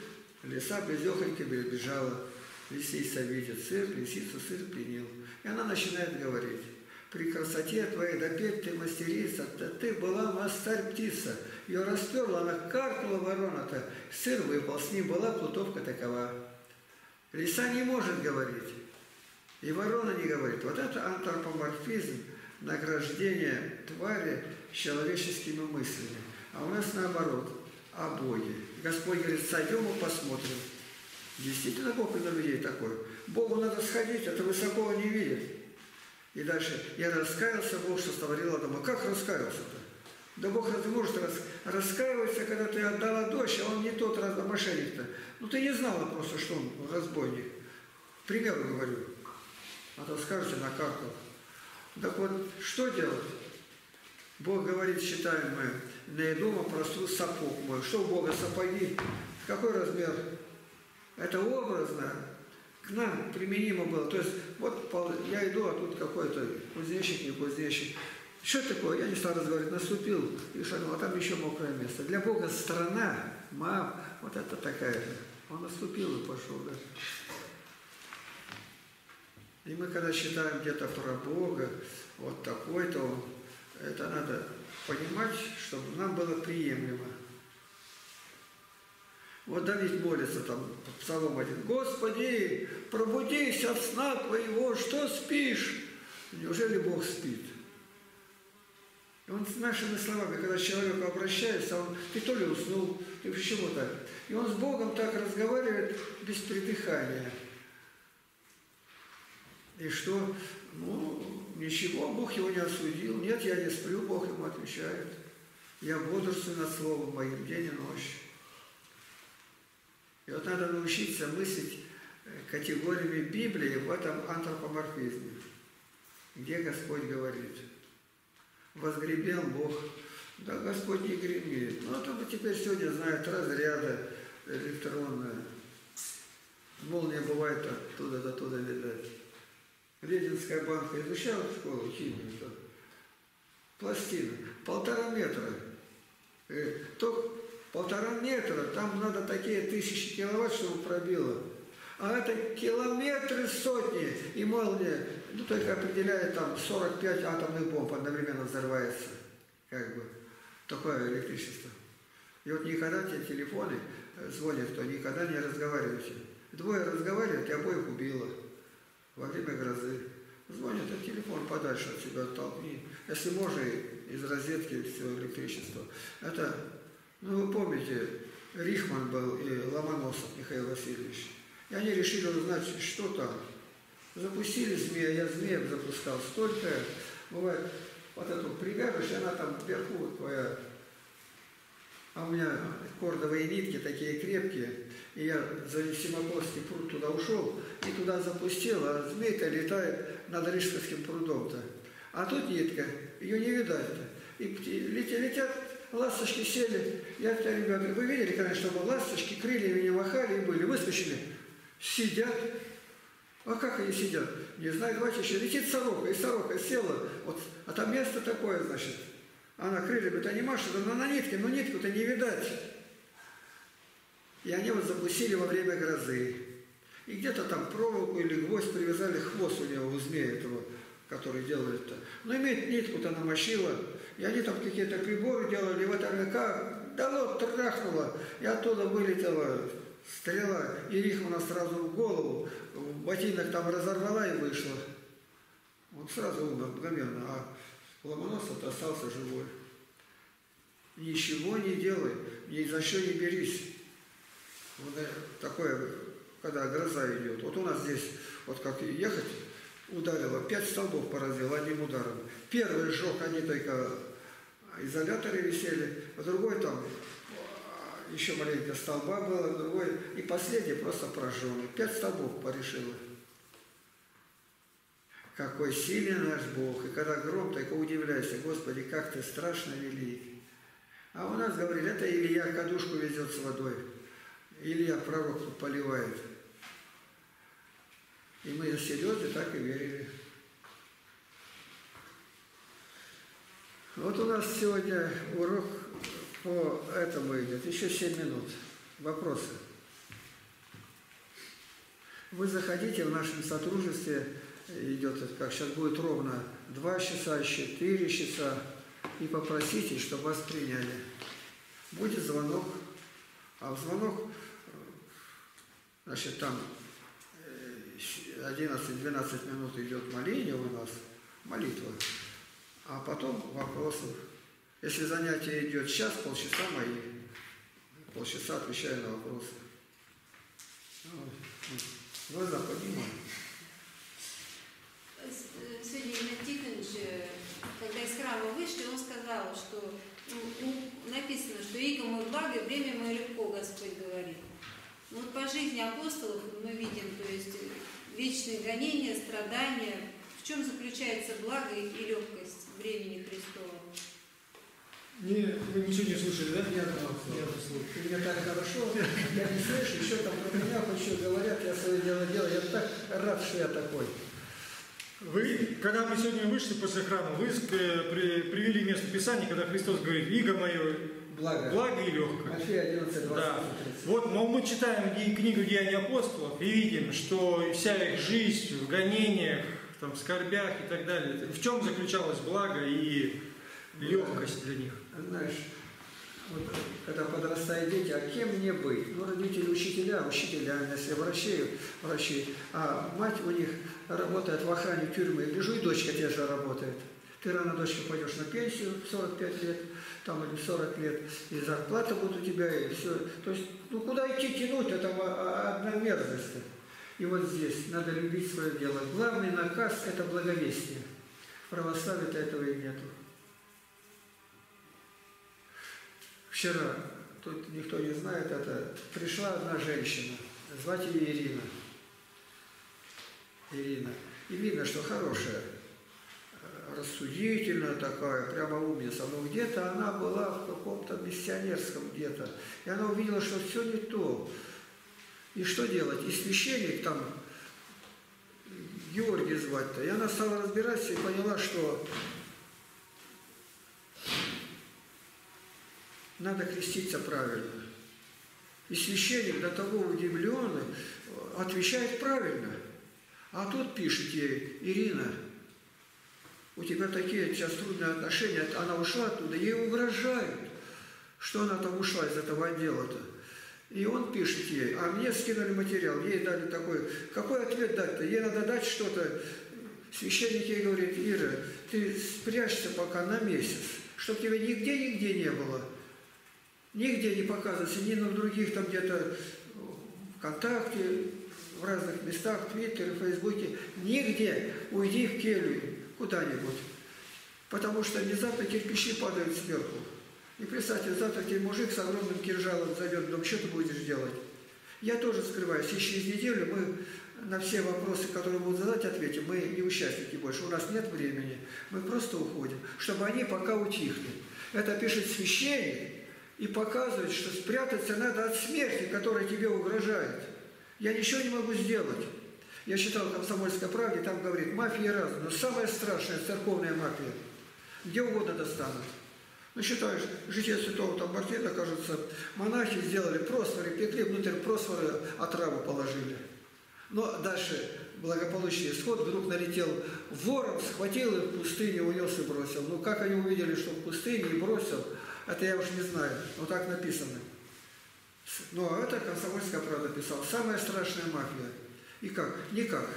лиса безехонько бежала. Лисица видит сыр, лисицу сыр пленил. И она начинает говорить. При красоте твоей допеть ты мастерица, да ты была мастарь птица. Ее расперла, она каркнула ворона-то. Сыр выпал, с ним была плутовка такова. Лиса не может говорить. И ворона не говорит. Вот это антропоморфизм, награждение твари человеческими мыслями. А у нас наоборот, о Боге. Господь говорит, сойдем и посмотрим. Действительно, Бог на людей такой. Богу надо сходить, это высоко не видит. И дальше, я раскаялся, Бог что сотворил Адама. Как раскаялся-то? Да Бог разве может рас... раскаиваться, когда ты отдала дочь, а он не тот раз мошенник-то. Ну ты не знала просто, что он разбойник. К примеру говорю. А то скажете на карту. Так вот, что делать? Бог говорит, считаем мы, наиду просту сапог мой. Что у Бога сапоги? Какой размер? Это образно к нам применимо было. То есть вот я иду, а тут какой-то кузнечик, не кузнечик. Что такое? Я не стал разговаривать, наступил и шагнул, а там еще мокрое место. Для Бога страна, мам, вот это такая. Он наступил и пошел, да. И мы когда считаем где-то про Бога, вот такой-то это надо понимать, чтобы нам было приемлемо. Вот Давид молится там, Псалом один, «Господи, пробудись от сна твоего, что спишь?» Неужели Бог спит? И он с нашими словами, когда к человеку обращается, он, ты то ли уснул, ты почему так? И он с Богом так разговаривает без придыхания. И что? Ну, ничего, Бог его не осудил. Нет, я не сплю, Бог ему отвечает. Я бодрствую над Словом моим день и ночь. И вот надо научиться мыслить э, категориями Библии в этом антропоморфизме, где Господь говорит. Возгребел Бог. Да, Господь не гремит. Ну, а то теперь сегодня знают разряда электронная. Молния бывает оттуда до туда видать. Лединская банка изучала школу химию, что пластина, полтора метра. Э, только полтора метра, там надо такие тысячи киловатт, чтобы пробило. А это километры сотни, и молния, ну, только определяет там 45 атомных бомб одновременно взрывается. Как бы. Такое электричество. И вот никогда те телефоны э, звонят, то никогда не разговаривайте. Двое разговаривают, и обоих убило во время грозы. Звонят, а телефон подальше от себя оттолкни. Если можно, из розетки все электричество. Это, ну вы помните, Рихман был и Ломоносов Михаил Васильевич. И они решили узнать, что там. Запустили змея, я змеев запускал столько. Бывает, вот эту привяжешь, она там вверху твоя а у меня кордовые нитки такие крепкие, и я за Симаковский пруд туда ушел и туда запустил, а змейка летает над Рижским прудом-то. А тут нитка, ее не видать-то. И летят, летят, ласточки сели. Я говорю, ребята, вы видели, конечно, чтобы ласточки крыльями не махали и были, выскочили, сидят. А как они сидят? Не знаю, давайте еще. Летит сорока, и сорока села, вот, а там место такое, значит, она крыльями-то не машет, она на нитке, но нитку-то не видать. И они вот запустили во время грозы. И где-то там проволоку или гвоздь привязали хвост у него, у змея этого, который делает-то. Но имеет нитку-то намочила. И они там какие-то приборы делали, и в этом как дало, трахнуло, и оттуда вылетела стрела, и Рихмана сразу в голову, ботинок там разорвала и вышла. Он сразу умер мгновенно, а Ломоносов остался живой. Ничего не делай, ни за что не берись. Такое, когда гроза идет. Вот у нас здесь, вот как ехать, ударило, пять столбов поразило одним ударом. Первый сжег, они только изоляторы висели, а другой там еще маленько столба было, другой, и последний просто прожженный. Пять столбов порешило. Какой сильный наш Бог. И когда гром, только удивляйся, Господи, как ты страшно велик. А у нас говорили, это Илья кадушку везет с водой. Илья пророк поливает. И мы серьезно так и верили. Вот у нас сегодня урок по этому идет. Еще 7 минут. Вопросы. Вы заходите в нашем сотрудничестве идет, как сейчас будет ровно 2 часа, 4 часа, и попросите, чтобы вас приняли. Будет звонок, а в звонок, значит, там 11-12 минут идет моление у нас, молитва, а потом вопросы. Если занятие идет час, полчаса мои, полчаса отвечаю на вопросы. Глаза поднимаю. Сегодня Илья Тихонович, когда из храма вышли, он сказал, что ну, написано, что иго мой благо, время мое легко, Господь говорит. Ну, вот по жизни апостолов мы видим, то есть вечные гонения, страдания. В чем заключается благо и легкость времени Христова? Не, вы ничего не слышали, да? Я слушаю. Мне так хорошо, я не слышу, еще там про меня что говорят, я свое дело делаю, я так рад, что я такой. Вы, когда мы сегодня вышли после храма, вы при, привели место Писания, когда Христос говорит, «Иго мое благо, благо и легкое». Матфея 11, 20, да. Вот, но мы читаем книгу «Деяния апостолов» и видим, что вся их жизнь в гонениях, там, в скорбях и так далее, в чем заключалось благо и легкость для них? Знаешь, вот, когда подрастают дети, а кем мне быть? Ну, родители учителя, учителя, если врачи, врачи. А мать у них работает в охране тюрьмы. Вижу, и дочка те же работает. Ты рано, дочка, пойдешь на пенсию в 45 лет, там или 40 лет, и зарплата будет у тебя, и все. То есть, ну куда идти тянуть, это одна мерзость. И вот здесь надо любить свое дело. Главный наказ – это благовестие. В православии-то этого и нету. Вчера, тут никто не знает, это пришла одна женщина, звать ее Ирина. Ирина. И видно, что хорошая, рассудительная такая, прямо умница. Но где-то она была в каком-то миссионерском где-то. И она увидела, что все не то. И что делать? И священник там, Георгий звать-то. И она стала разбираться и поняла, что надо креститься правильно. И священник до того удивленный отвечает правильно. А тут пишет ей, Ирина, у тебя такие сейчас трудные отношения, она ушла оттуда, ей угрожают, что она там ушла из этого отдела-то. И он пишет ей, а мне скинули материал, ей дали такой, какой ответ дать-то? Ей надо дать что-то. Священник ей говорит, Ира, ты спрячься пока на месяц, чтобы тебя нигде-нигде не было. Нигде не показываться, ни на других там где-то ВКонтакте, в разных местах, Твиттере, Фейсбуке. Нигде. Уйди в келью куда-нибудь. Потому что внезапно кирпичи падают сверху. И представьте, завтра тебе мужик с огромным кинжалом в дом, что ты будешь делать? Я тоже скрываюсь. И через неделю мы на все вопросы, которые будут задать, ответим. Мы не участники больше, у нас нет времени. Мы просто уходим, чтобы они пока утихли. Это пишет священник и показывает, что спрятаться надо от смерти, которая тебе угрожает. Я ничего не могу сделать. Я читал «Комсомольской правде», там говорит, мафия разная, но самая страшная церковная мафия. Где угодно достанут. Ну, считаешь, житие святого там Мартина, кажется, монахи сделали просфоры, пекли внутрь просфоры, отраву положили. Но дальше благополучный исход, вдруг налетел ворон, схватил и в пустыне унес и бросил. Ну, как они увидели, что в пустыне и бросил, это я уж не знаю, но так написано. Но это Комсомольская правда писал. Самая страшная мафия. И как? Никак.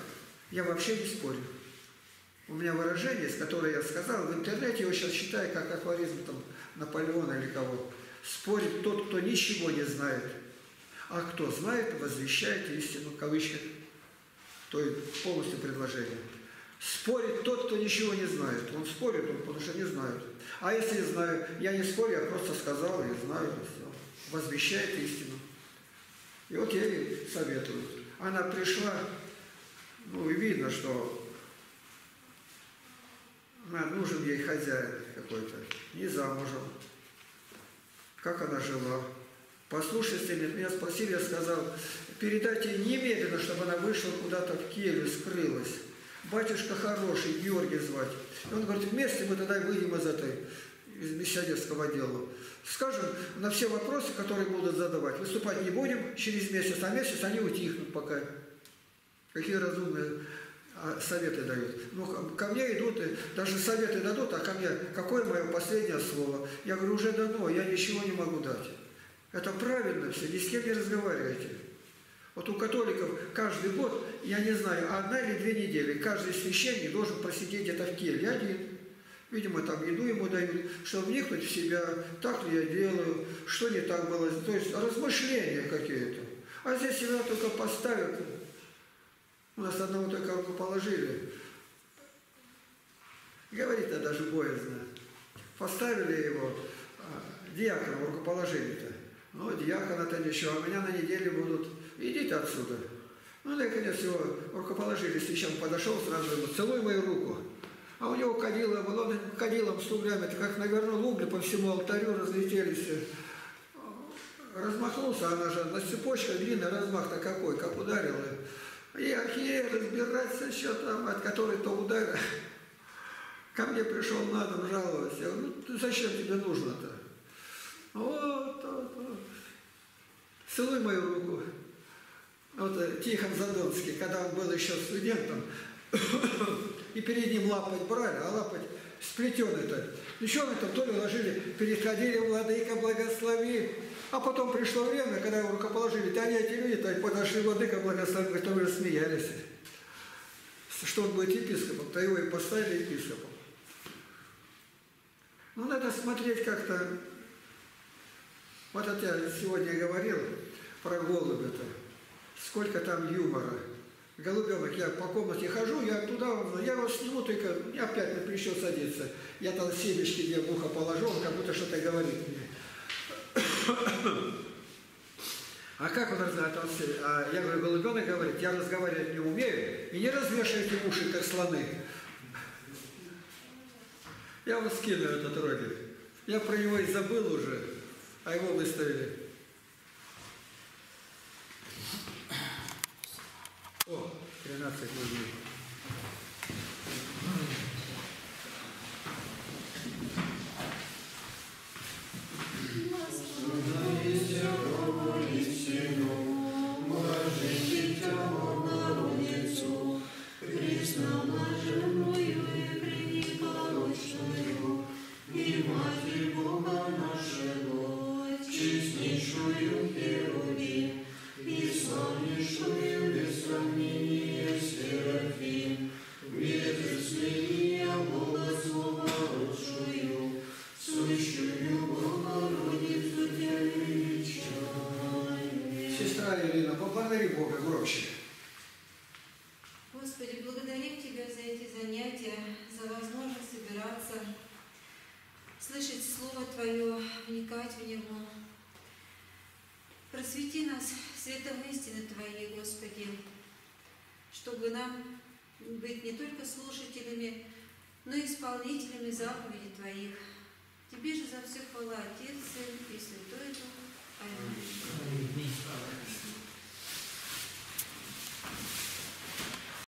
Я вообще не спорю. У меня выражение, с которое я сказал, в интернете его сейчас считаю как афоризм там, Наполеона или кого. Спорит тот, кто ничего не знает. А кто знает, возвещает истину, в. То есть полностью предложение. Спорит тот, кто ничего не знает. Он спорит, он, потому что не знает. А если знаю, я не спорю, я просто сказал, я знаю, и все. Возвещает истину. И вот я ей советую. Она пришла, ну и видно, что нужен ей хозяин какой-то, не замужем. Как она жила? Послушайте, меня спросили, я сказал, передайте немедленно, чтобы она вышла куда-то в келью, скрылась. Батюшка хороший, Георгий звать. И он говорит, вместе мы тогда выйдем из этой, из миссионерского дела. Скажем, на все вопросы, которые будут задавать, выступать не будем через месяц, а месяц они утихнут пока. Какие разумные а, советы дают. Ну, ко мне идут, даже советы дадут, а ко мне, какое мое последнее слово? Я говорю, уже дано, я ничего не могу дать. Это правильно все, ни с кем не разговаривайте. Вот у католиков каждый год, я не знаю, одна или две недели, каждый священник должен просидеть где-то в келье один. Видимо, там еду ему дают, чтобы вникнуть в себя, так ли я делаю, что не так было. То есть размышления какие-то. А здесь себя только поставят, у нас одного только руку положили. Говорит-то даже боязно. Поставили его, а, диакона рукоположили-то. Ну, диакона-то ничего, а меня на неделе будут, идите отсюда. Ну, наконец его рукоположили, священ подошел сразу ему, целуй мою руку. А у него кадило было, он кадилом с углями, как навернул угли по всему алтарю, разлетелись. Размахнулся, она же на цепочке длинный размах-то какой, как ударил. И архиерей разбираться еще там, от которой то удара. Ко мне пришел на дом жаловаться. Я говорю, ну зачем тебе нужно-то? Вот, вот, вот. Целуй мою руку. Вот э, Тихон Задонский, когда он был еще студентом, и перед ним лапать брали, а лапать сплетенный-то. Еще на этом то ли ложили, переходили, владыка, благослови. А потом пришло время, когда его рукоположили, да они эти люди-то подошли, владыка, благослови, которые смеялись. Что он будет епископом, то его и поставили епископом. смотреть как-то... Вот это я сегодня говорил про голубя-то. Сколько там юмора. Голубенок, я по комнате хожу, я туда, я его сниму, только опять на плечо садится. Я там семечки где в ухо положу, он как будто что-то говорит мне. А как он се- а я говорю, голубенок говорит, я разговаривать не умею, и не развешивайте уши, как слоны. Я вот скину этот ролик. Я про него и забыл уже, а его выставили. О, 13